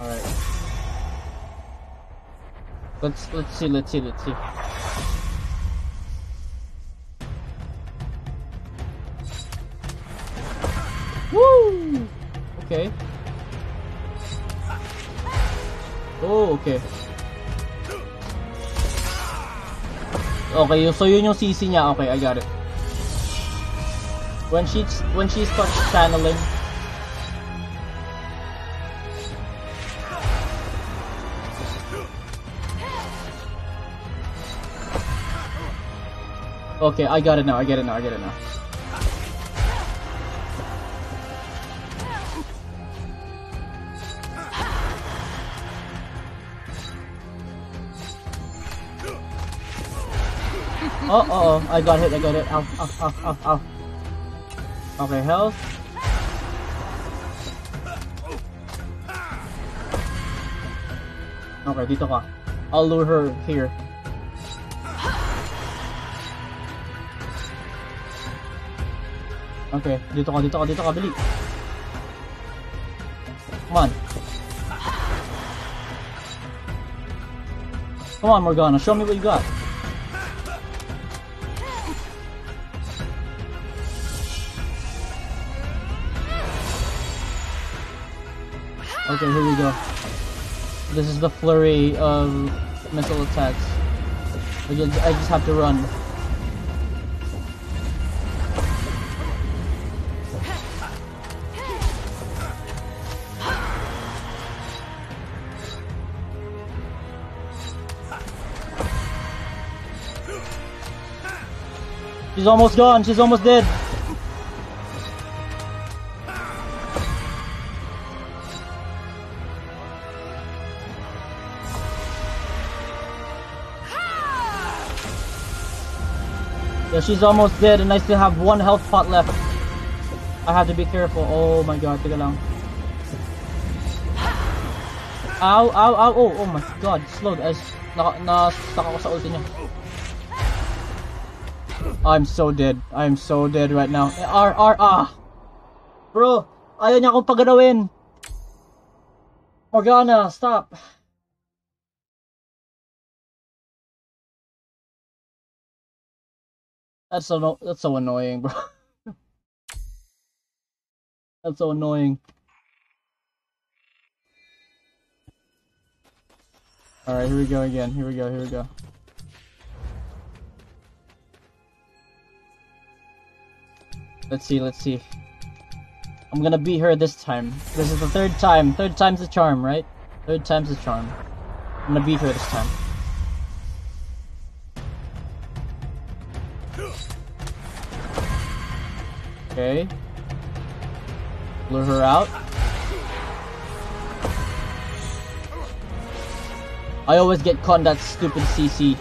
Alright. Let's let's see, let's see, let's see. Woo! Okay. Oh, okay. Okay, so yun yung CC niya. Okay, I got it. When she when she starts channeling, Okay, I got it now. I get it now. I get it now. Oh, uh oh, I got hit, I got hit. Ow, ow, ow, ow, ow. Okay, health. Okay, dito ka. I'll lure her here. Oke, okay, dito ka, dito ka, dito ka, bili. Come on. Come on, Morgana, show me what you got. Okay, here we go. This is the flurry of missile attacks. I just, I just have to run. She's almost gone. She's almost dead. Yeah, she's almost dead and I still have one health pot left. I have to be careful. Oh my god, Take lang. Ow, ow, ow. Oh, oh my god. Slowed. As na, na stuck sa ulti niya. I'm so dead. I'm so dead right now. R, R, ah. Bro, ayaw niya akong paganawin. Morgana, stop. That's so that's so annoying, bro. that's so annoying. Alright, here we go again. Here we go, here we go. Let's see, let's see. I'm gonna beat her this time. This is the third time. Third time's the charm, right? Third time's the charm. I'm gonna beat her this time. Okay. Lure her out. I always get caught in that stupid CC.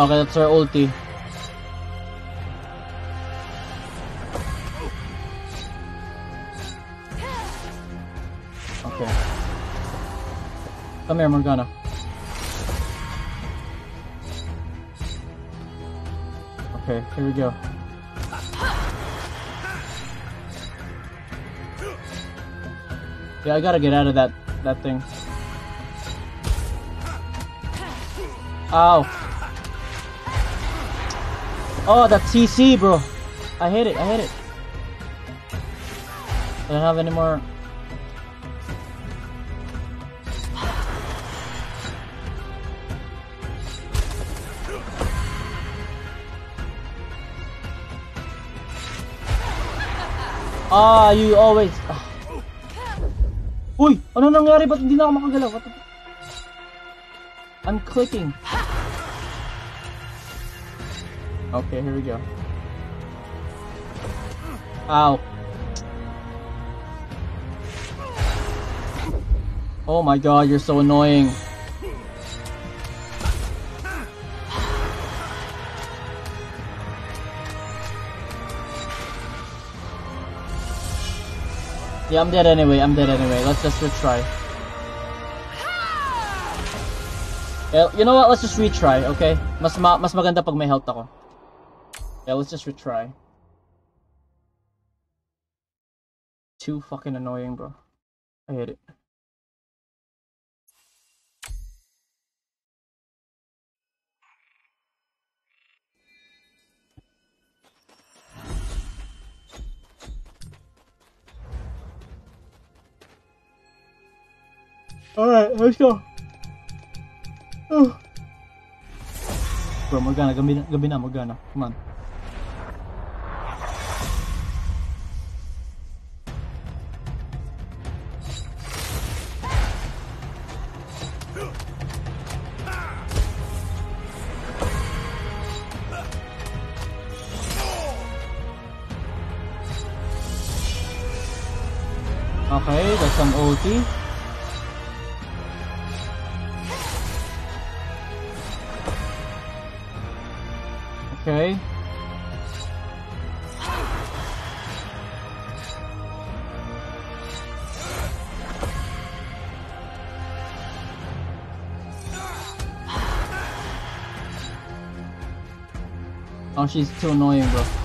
Okay, that's our ulti. Okay. Come here, Morgana. Okay, here we go. Yeah, I gotta get out of that that thing. Ow. Oh, that CC, bro. I hit it. I hit it. I don't have any more Ah, you always... Ah. Uy! Ano nangyari? Ba't hindi na ako makagalaw? What the... I'm clicking. Okay, here we go. Ow. Oh my god, you're so annoying. Yeah, I'm dead anyway. I'm dead anyway. Let's just retry. Yeah, you know what? Let's just retry, okay? Mas ma mas maganda pag may health ako. Yeah, let's just retry. Too fucking annoying, bro. I hate it. Alright, let's go. Oh. Bro, Morgana, gabi na, gabi na, Morgana. Come on. Okay. Oh, she's too annoying, bro.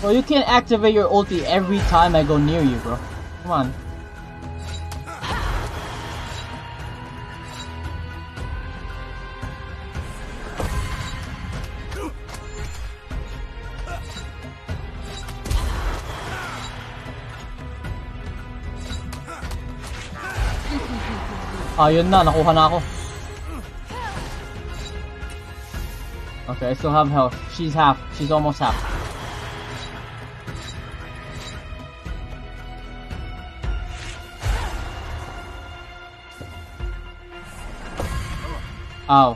Bro, you can't activate your ulti every time I go near you, bro. Come on. Ah, Ayun na, nakuha na ako. Okay, I still have health. She's half. She's almost half. Ow.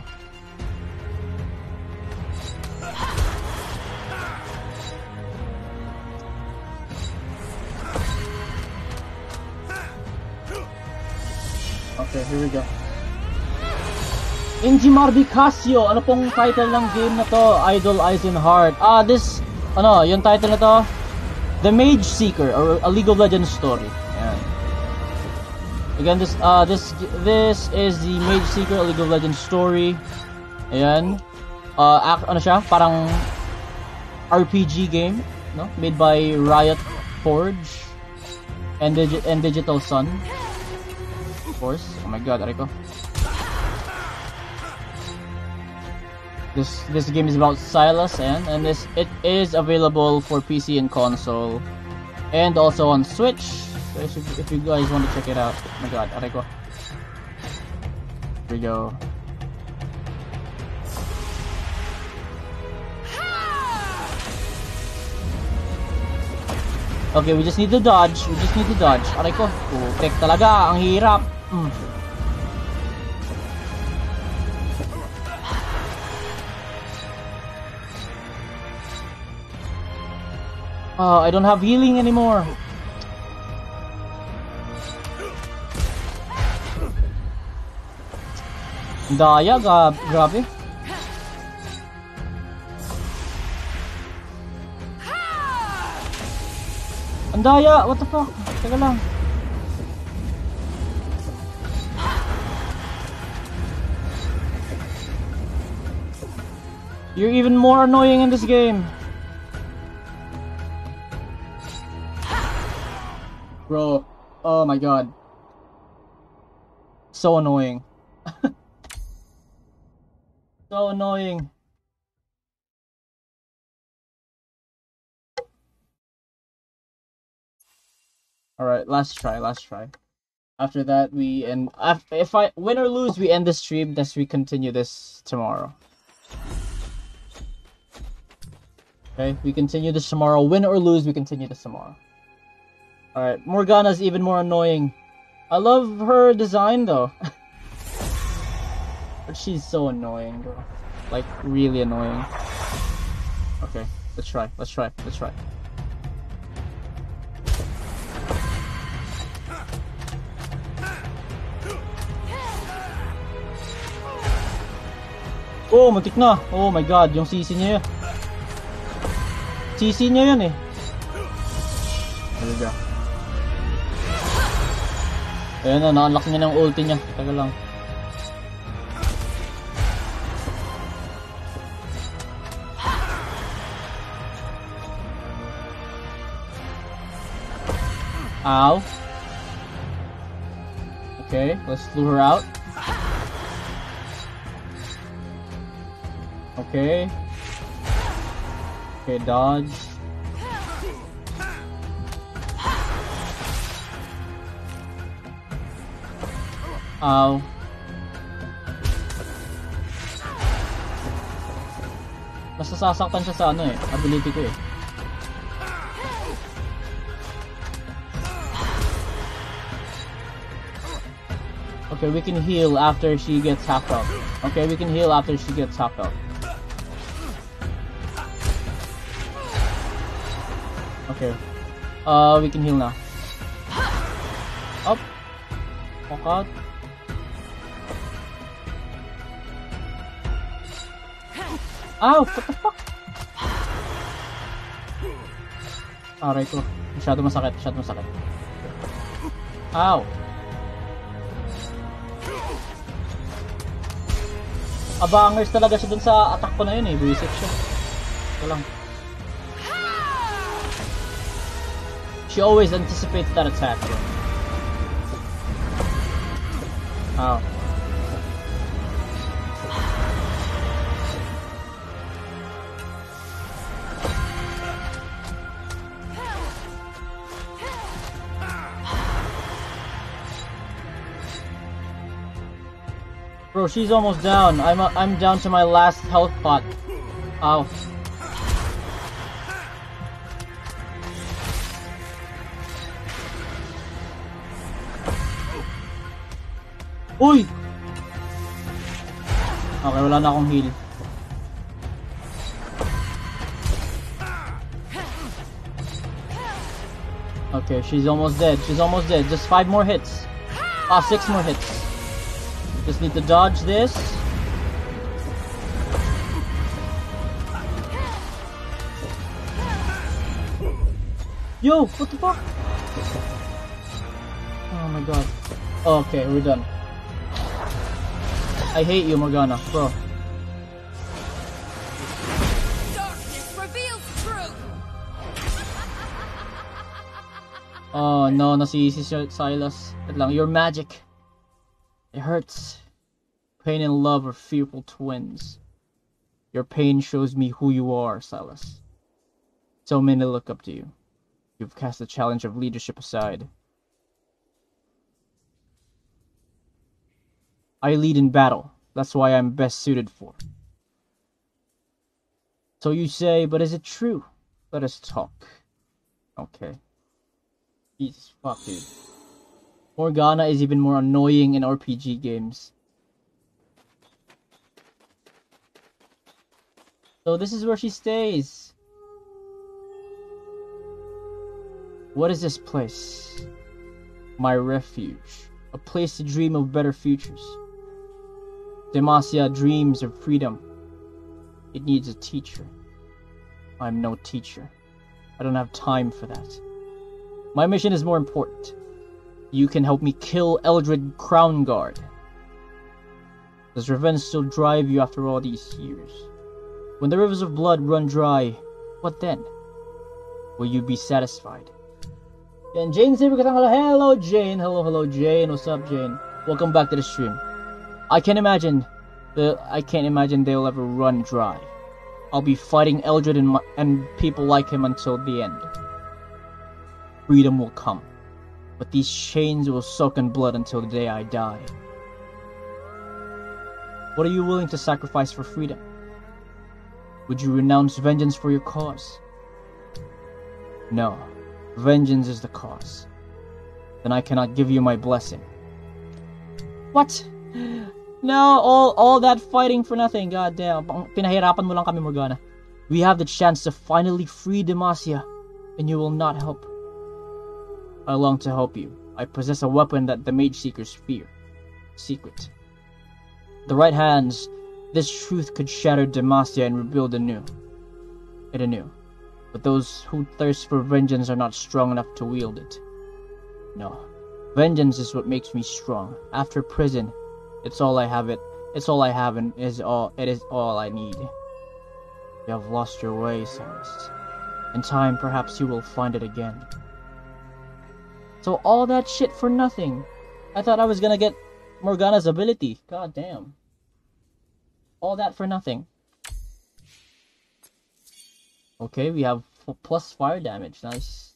Okay, here we go. Injimar Casio, ano pong title ng game na to? Idol Eisenheart. Ah, this, ano, yung title na to? The Mage Seeker, or a League of Legends story. Again, this, uh, this, this is the Mage a League of Legends story. Ayan. Uh, act, ano siya? Parang RPG game, no? Made by Riot Forge and, Digi and Digital Sun. Of course. Oh my god, Ariko. This this game is about Sylas and and this it is available for PC and console, and also on Switch. If, you- if you guys want to check it out, oh my god, Areko. Here we go. Okay, we just need to dodge. We just need to dodge. Aray ko. Putek talaga. Ang hirap. Mm. Oh, I don't have healing anymore. Daya, ga grabe. Ang what the fuck? Teka lang. You're even more annoying in this game. Bro, oh my god. So annoying. so annoying. Alright, last try, last try. After that, we end. If I win or lose, we end the stream. Thus, we continue this tomorrow. Okay, we continue this tomorrow. Win or lose, we continue this tomorrow. Alright, Morgana's even more annoying. I love her design though. she's so annoying, bro. Like, really annoying. Okay, let's try, let's try, let's try. Oh, muntik na. Oh my god, yung sisi niya yun. Sisi niya yun eh. Go. Ayan na, na-unlock niya ng ulti niya. Taga lang. Ow. Okay, let's lure her out. Okay. Okay, dodge. Ow. Mas siya sa ano eh, ability ko eh. Okay, we can heal after she gets half health. Okay, we can heal after she gets half health. Okay. Uh, we can heal now. Up. Walk out. Ow! What the fuck? Aray ko. Masyado masakit. Masyado masakit. Ow! Abangers talaga siya dun sa attack ko na yun eh. Buisit siya. Ito lang. She always anticipates that attack. Oh. She's almost down. I'm uh, I'm down to my last health pot. Ow. Uy! Okay, wala na akong heal. Okay, she's almost dead. She's almost dead. Just five more hits. Ah, six more hits. Just need to dodge this. Yo, what the fuck? Oh my god. Okay, we're done. I hate you, Morgana, bro. Darkness reveals truth. Oh no, nasisi si Sylas. Wait lang, your magic. It hurts. Pain and love are fearful twins. Your pain shows me who you are, Sylas. So many look up to you. You've cast the challenge of leadership aside. I lead in battle. That's why I'm best suited for. So you say, but is it true? Let us talk. Okay. Jesus fuck, dude. Morgana is even more annoying in RPG games. So this is where she stays. What is this place? My refuge. A place to dream of better futures. Demacia dreams of freedom. It needs a teacher. I'm no teacher. I don't have time for that. My mission is more important. You can help me kill Eldred Crownguard. Does revenge still drive you after all these years? When the rivers of blood run dry, what then? Will you be satisfied? And Jane Saber Katangala, hello Jane, hello, hello Jane, what's up Jane? Welcome back to the stream. I can't imagine, the, I can't imagine they'll ever run dry. I'll be fighting Eldred and, my, and people like him until the end. Freedom will come, but these chains will soak in blood until the day I die. What are you willing to sacrifice for freedom? Would you renounce vengeance for your cause? No, vengeance is the cause. Then I cannot give you my blessing. What? No, all all that fighting for nothing. God damn. Pinahirapan. We have the chance to finally free Demacia, and you will not help. I long to help you. I possess a weapon that the Mageseekers fear. Secret. The right hands, this truth could shatter Demacia and rebuild anew. It anew. But those who thirst for vengeance are not strong enough to wield it. No. Vengeance is what makes me strong. After prison, it's all I have it it's all I have and is all it is all I need. You have lost your way, Celeste. In time perhaps you will find it again. So all that shit for nothing. I thought I was gonna get Morgana's ability. God damn. All that for nothing. Okay, we have plus fire damage. Nice.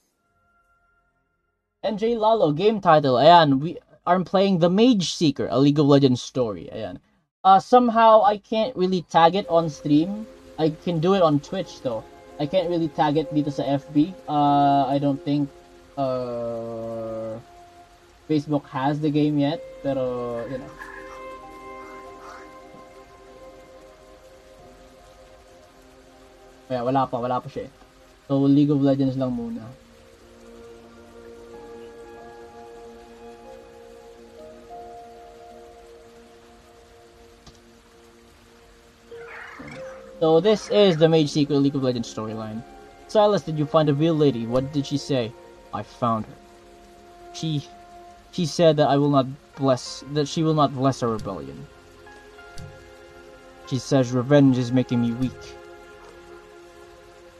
NJ Lalo, game title. Ayan, we are playing The Mageseeker, a League of Legends story. Ayan. Uh, somehow I can't really tag it on stream. I can do it on Twitch though. I can't really tag it dito sa FB. Uh, I don't think uh, Facebook has the game yet. Pero, you know. Kaya wala pa, wala pa siya eh. So, League of Legends lang muna. So this is the Mage Secret League of Legends storyline. Sylas, did you find a real lady? What did she say? I found her. She she said that I will not bless that she will not bless our rebellion. She says revenge is making me weak.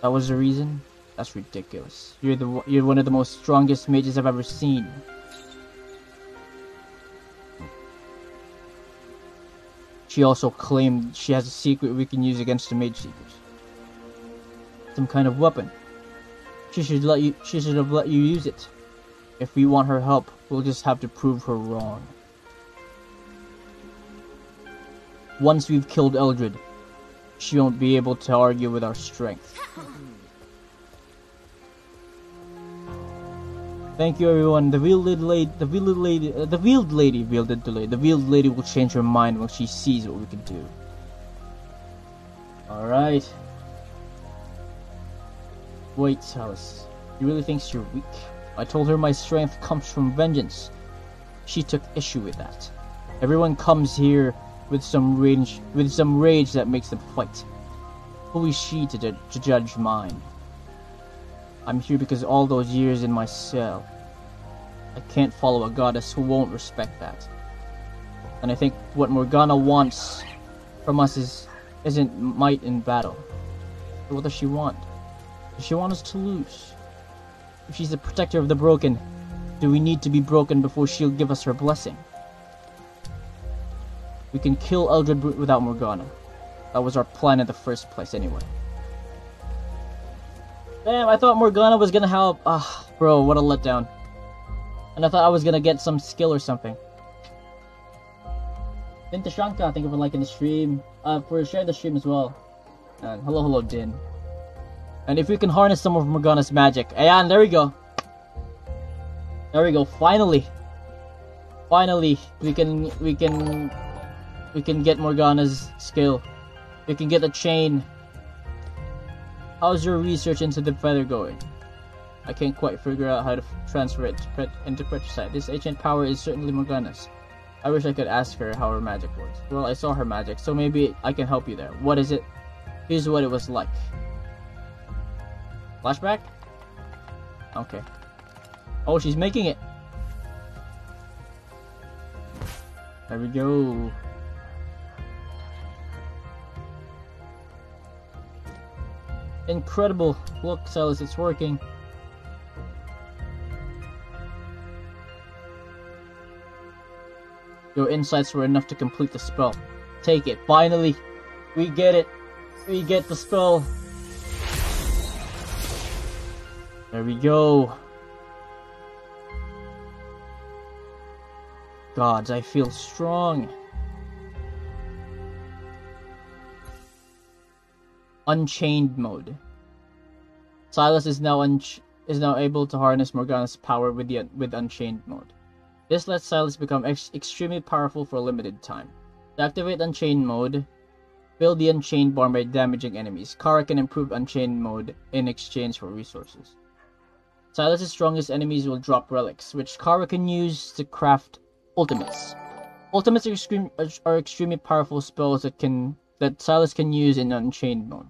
That was the reason? That's ridiculous. You're the you're one of the most strongest mages I've ever seen. She also claimed she has a secret we can use against the Mageseekers. Some kind of weapon. She should let you. She should have let you use it. If we want her help, we'll just have to prove her wrong. Once we've killed Eldred, she won't be able to argue with our strength. Thank you, everyone. The veiled lady, the veiled lady, uh, the veiled lady, veiled lady, the veiled lady will change her mind when she sees what we can do. All right. Wait, Alice. You really think you're weak? I told her my strength comes from vengeance. She took issue with that. Everyone comes here with some rage, with some rage that makes them fight. Who is she to, to judge mine? I'm here because all those years in my cell. I can't follow a goddess who won't respect that. And I think what Morgana wants from us is isn't might in battle. But what does she want? She want us to lose? If she's the protector of the broken, do we need to be broken before she'll give us her blessing? We can kill Eldred Brute without Morgana. That was our plan in the first place, anyway. Damn, I thought Morgana was gonna help. Ah, bro, what a letdown. And I thought I was gonna get some skill or something. Din Tashanka, thank you for liking the stream. Uh, for sharing the stream as well. And hello, hello, Din. And if we can harness some of Morgana's magic. Eh, Ayan, there we go. There we go, finally. Finally, we can, we can, we can get Morgana's skill. We can get the chain. How's your research into the feather going? I can't quite figure out how to transfer it into Petricite. This ancient power is certainly Morgana's. I wish I could ask her how her magic works. Well, I saw her magic, so maybe I can help you there. What is it? Here's what it was like. Flashback? Okay. Oh, she's making it. There we go. Incredible. Look, Sylas, it's working. Your insights were enough to complete the spell. Take it. Finally, we get it. We get the spell. There we go. Gods, I feel strong. Unchained mode. Sylas is now un- is now able to harness Morgana's power with the with Unchained mode. This lets Sylas become ex- extremely powerful for a limited time. To activate Unchained mode, build the Unchained bar by damaging enemies. Kara can improve Unchained mode in exchange for resources. Sylas's strongest enemies will drop relics, which Kara can use to craft ultimates. Ultimates are, extreme, are extremely powerful spells that can that Sylas can use in Unchained mode.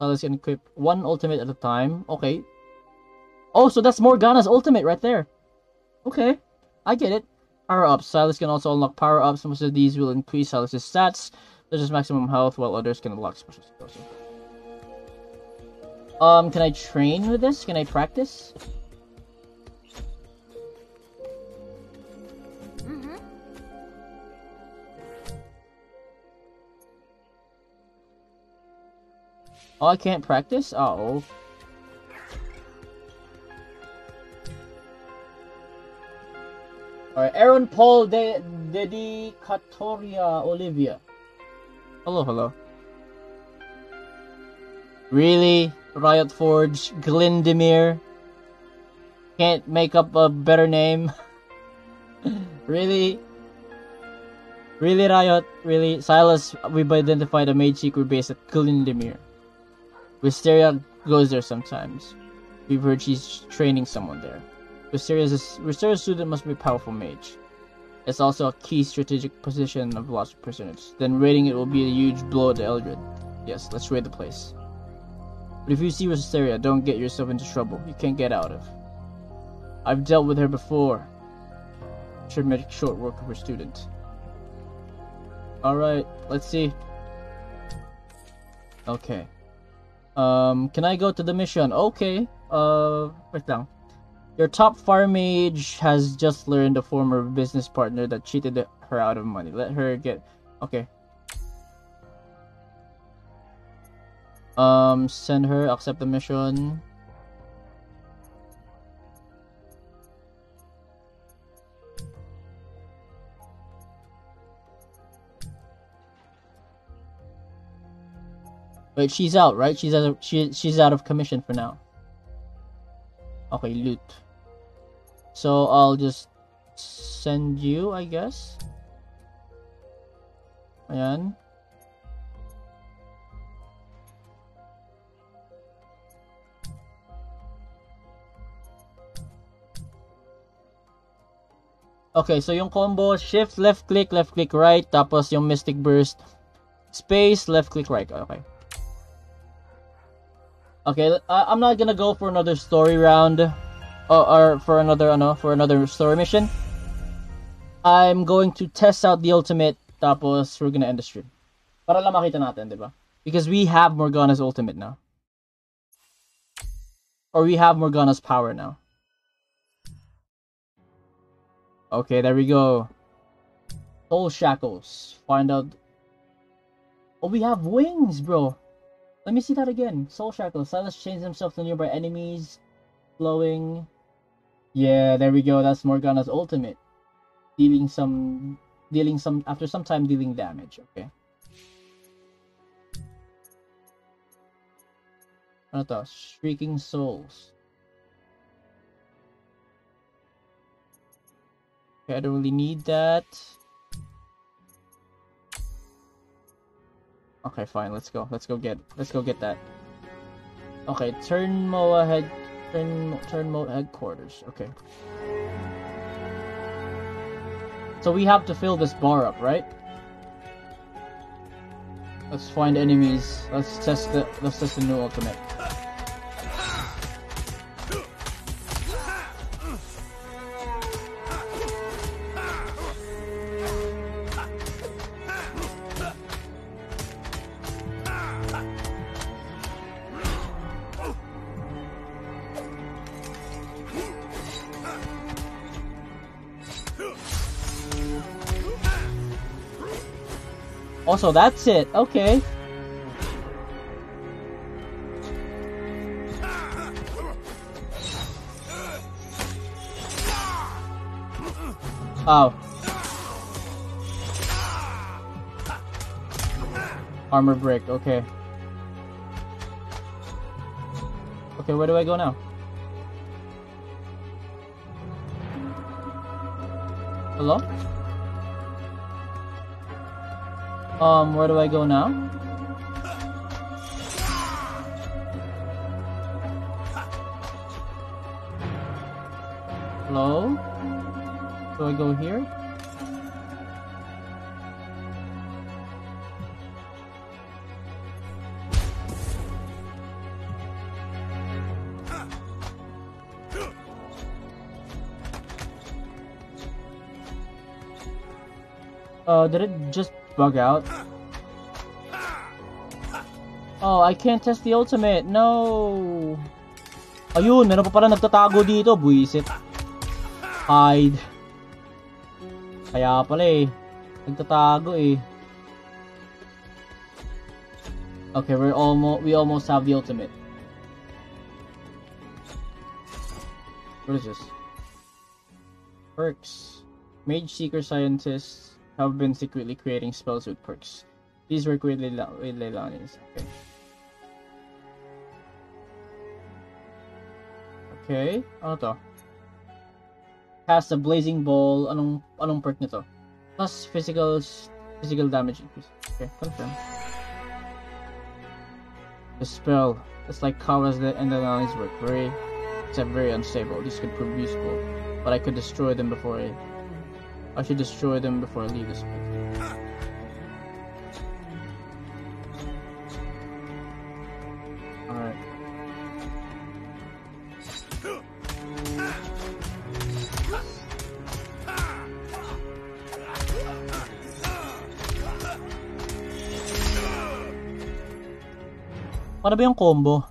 Sylas can equip one ultimate at a time. Okay. Oh, so that's Morgana's ultimate right there. Okay, I get it. Power ups. Sylas can also unlock power ups. Most of these will increase Sylas's stats, such as maximum health, while others can unlock special skills. Um, can I train with this? Can I practice? Mm-hmm. Oh, I can't practice? Uh oh. Alright, Aaron Paul De Dedicatoria Olivia. Hello, hello. Really? Riot Forge, Glindemir? Can't make up a better name? really? Really, Riot? Really? Sylas, we've identified a Mageseeker base at Glindemir. Wisteria goes there sometimes. We've heard she's training someone there. Wisteria's Wisteria's student must be a powerful mage. It's also a key strategic position of Lost Prisoners. Then raiding it will be a huge blow to Eldred. Yes, let's raid the place. But if you see Wisteria, don't get yourself into trouble you can't get out of. I've dealt with her before. Should make short work of her student. Alright, let's see. Okay. Um, can I go to the mission? Okay. Uh, wait lang. Your top fire mage has just learned a former business partner that cheated her out of money. Let her get. Okay. Um, send her. Accept the mission. Wait, she's out, right? She's out of, she she's out of commission for now. Okay, loot. So I'll just send you, I guess. Ayan. Okay, so yung combo, shift, left click, left click, right, tapos yung mystic burst, space, left click, right. Okay. Okay, I- I'm not gonna go for another story round, or, or for another, ano, for another story mission. I'm going to test out the ultimate, tapos we're gonna end the stream. Para lang makita natin, di ba? Because we have Morgana's ultimate now. Or we have Morgana's power now. Okay, there we go. Soul Shackles. Find out. Oh, we have wings, bro. Let me see that again. Soul Shackles. Sylas chains himself to nearby enemies. Flowing. Yeah, there we go. That's Morgana's ultimate. Dealing some. Dealing some. After some time, dealing damage. Okay. Ano to? Shrieking Souls. Okay, I don't really need that. Okay, fine. Let's go. Let's go get. Let's go get that. Okay, turn Moa head. Turn turn Moa headquarters. Okay. So we have to fill this bar up, right? Let's find enemies. Let's test the. Let's test the new ultimate. Also, that's it. Okay. Oh. Armor break, okay. Okay, where do I go now? Hello? Um, where do I go now? Hello? Do I go here? Uh, did it bug out? Oh, I can't test the ultimate. No. Ayun, meron pa pala nagtatago dito. Buisit. Hide. Kaya pala eh. Nagtatago eh. Okay, we're almost we almost have the ultimate. What is this? Perks. Mage Seeker Scientists have been secretly creating spells with perks. These work with, Leila- with Leilanis. Okay. Okay. Ano to? Cast a blazing ball. Anong anong perk nito? Plus physical physical damage increase. Okay, confirm. The spell. It's like covers the and the work. Very except very unstable. This could prove useful. But I could destroy them before I I should destroy them before I leave this place. Alright. Ano ba yung combo?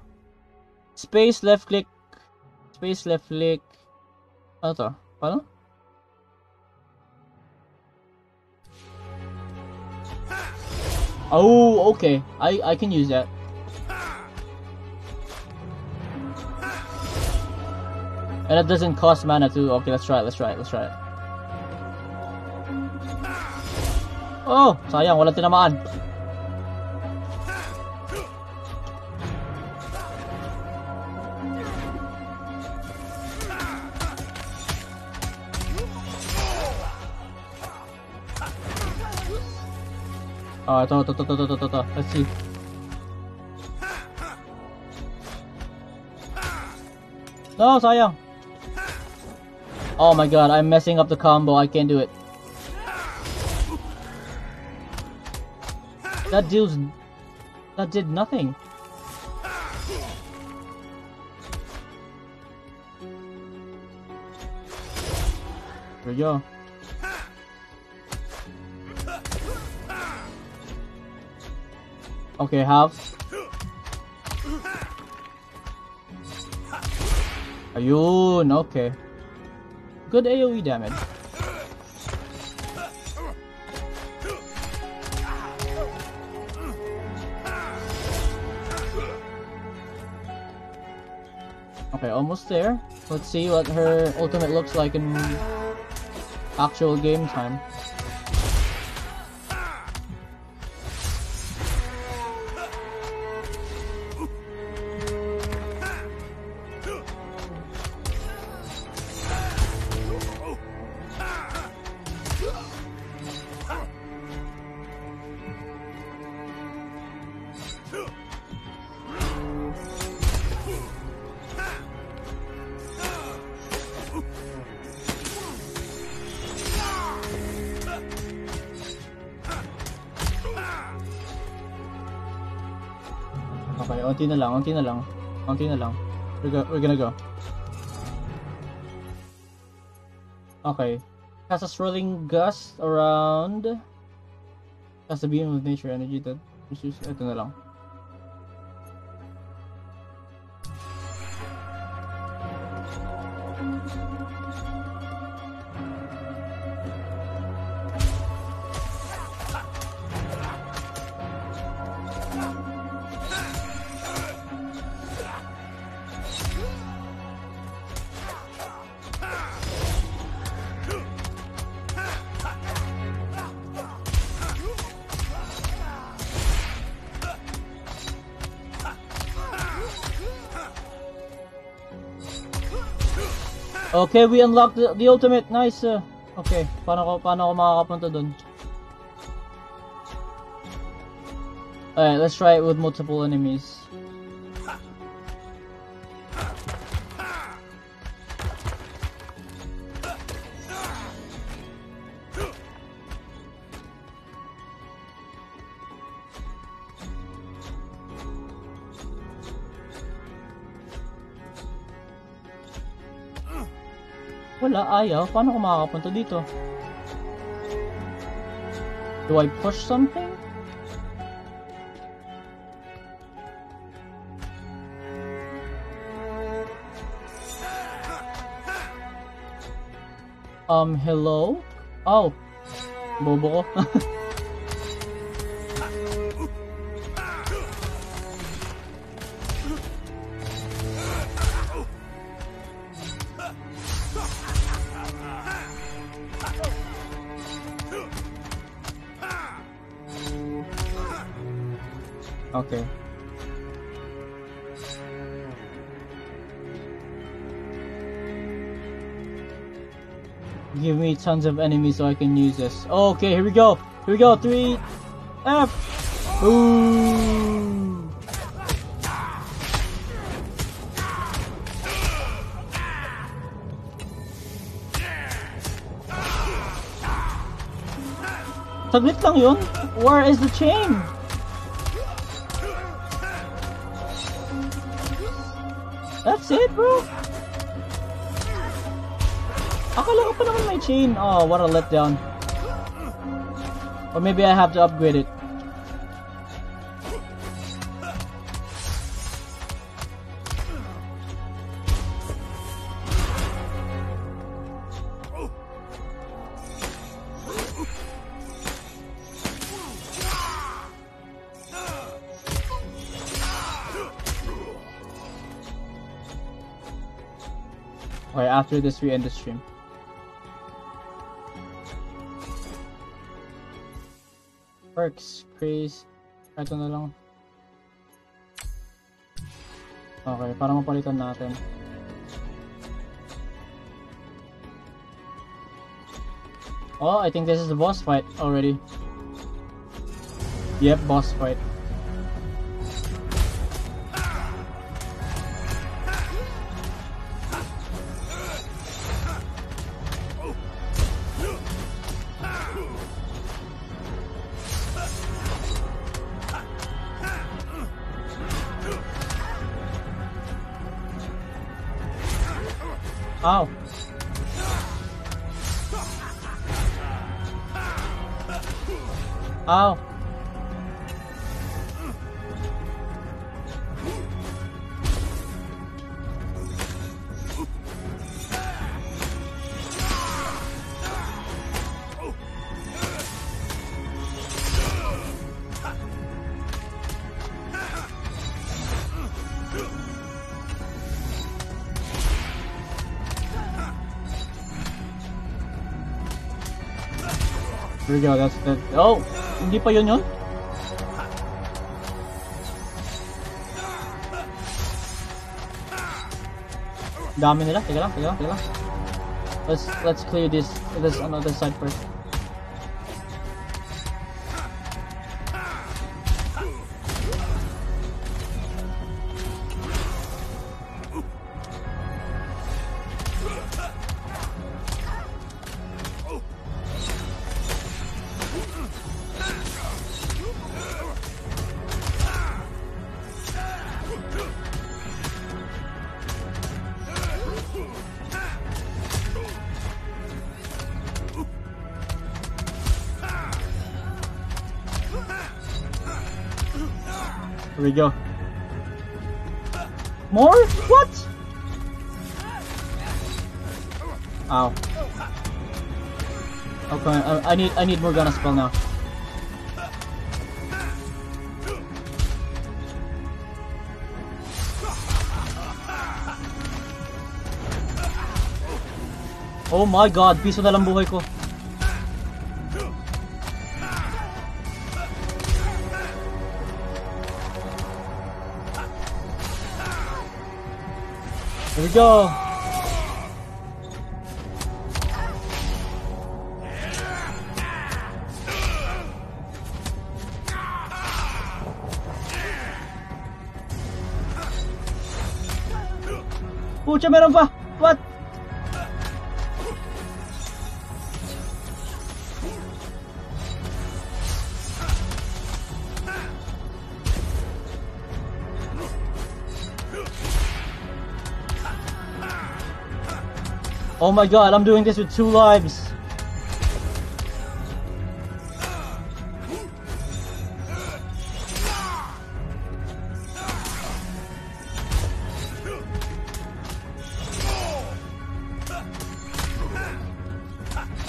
Space, left click. Space, left click. Ano to? Paano? Oh, okay. I I can use that. And it doesn't cost mana too. Okay, let's try it. Let's try it. Let's try it. Oh, sayang. Walang tinamaan. Ah, oh, ito, ito, ito, ito, ito, ito, ito. Let's see. No, sayang. Oh my god, I'm messing up the combo. I can't do it. That deals... That did nothing. There we go. Okay, half. Ayun, okay. Good AoE damage. Okay, almost there. Let's see what her ultimate looks like in actual game time. Okay, na lang, na lang. Na lang. We're, go, we're gonna go. Okay. Has a swirling gust around. Has a beam of nature energy that. Ito na lang. Okay, we unlocked the, the ultimate. Nice. Uh, okay, paano ko paano ako makakapunta doon? Alright, let's try it with multiple enemies. Ayaw. Paano ko makakapunta dito? Do I push something? Um, hello? Oh. Bobo ko. tons of enemies so I can use this. Okay, here we go. Here we go. Three. F. Ooh. Lang yun. Where is the chain? That's it, bro. Akala ko pa naman may chain. Oh, what a letdown. Or maybe I have to upgrade it. Alright, after this we end the stream. Perks, craze, ito na lang. Okay, para mapalitan natin. Oh, I think this is the boss fight already. Yep, boss fight. Here we go, that's that. Oh! Hindi pa yun yun? Dami nila. Teka lang, teka lang, teka lang. Let's, let's clear this, this another side first. More? What? Ow. Okay, I, I need I need Morgana spell now. Oh my god, piso na lang buhay ko. We go. Pucha, my god, I'm doing this with two lives.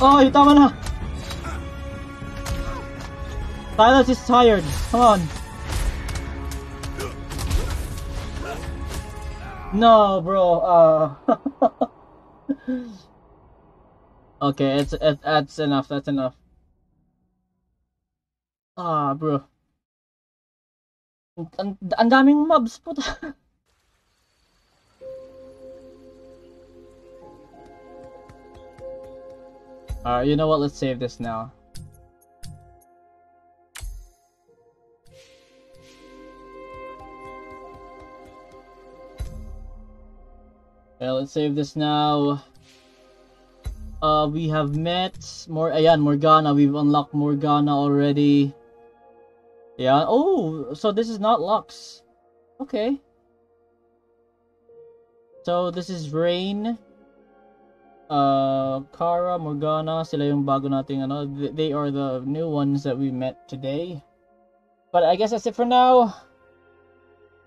Oh, tama na. Sylas is tired. Come on. No, bro. Uh. okay, it's it, that's enough. That's enough. Ah, bro. Ang, ang daming mobs puta. Alright, you know what? Let's save this now. Okay, let's save this now. Uh, we have met more. Ayan, Morgana. We've unlocked Morgana already. Yeah. Oh, so this is not Lux. Okay. So this is Rayn. Uh, Kara, Morgana, sila yung bago nating ano. They are the new ones that we met today. But I guess that's it for now.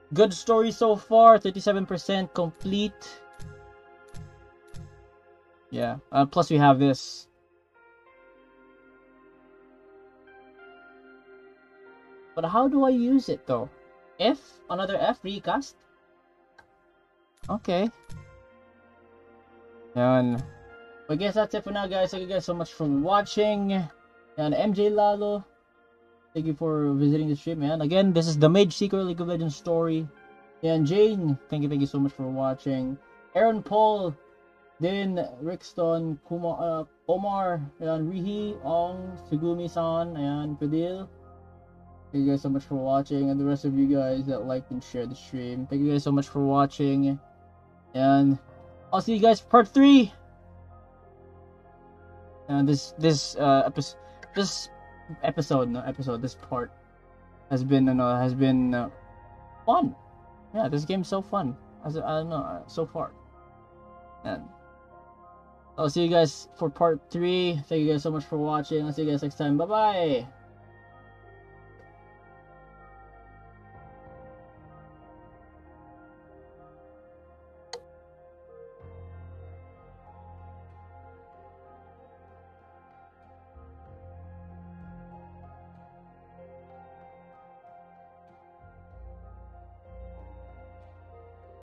Good story so far. 37% complete. Yeah. Uh, plus we have this. But how do I use it though? F? Another F? Recast? Okay. And I guess that's it for now, guys. Thank you guys so much for watching. And MJ Lalo, thank you for visiting the stream, man. Again, this is the Mageseeker League of Legends story. And Jane, thank you, thank you so much for watching. Aaron Paul, Din, Rickston, Kuma, uh, Omar, and Rihi, Ong, Sugumi-san, and Fidel. Thank you guys so much for watching, and the rest of you guys that liked and shared the stream. Thank you guys so much for watching, and I'll see you guys for part three. And this this uh episode this episode no episode this part has been uh, has been uh, fun. Yeah, this game's so fun. I don't know uh, so far, and I'll see you guys for part three. Thank you guys so much for watching. I'll see you guys next time. Bye bye.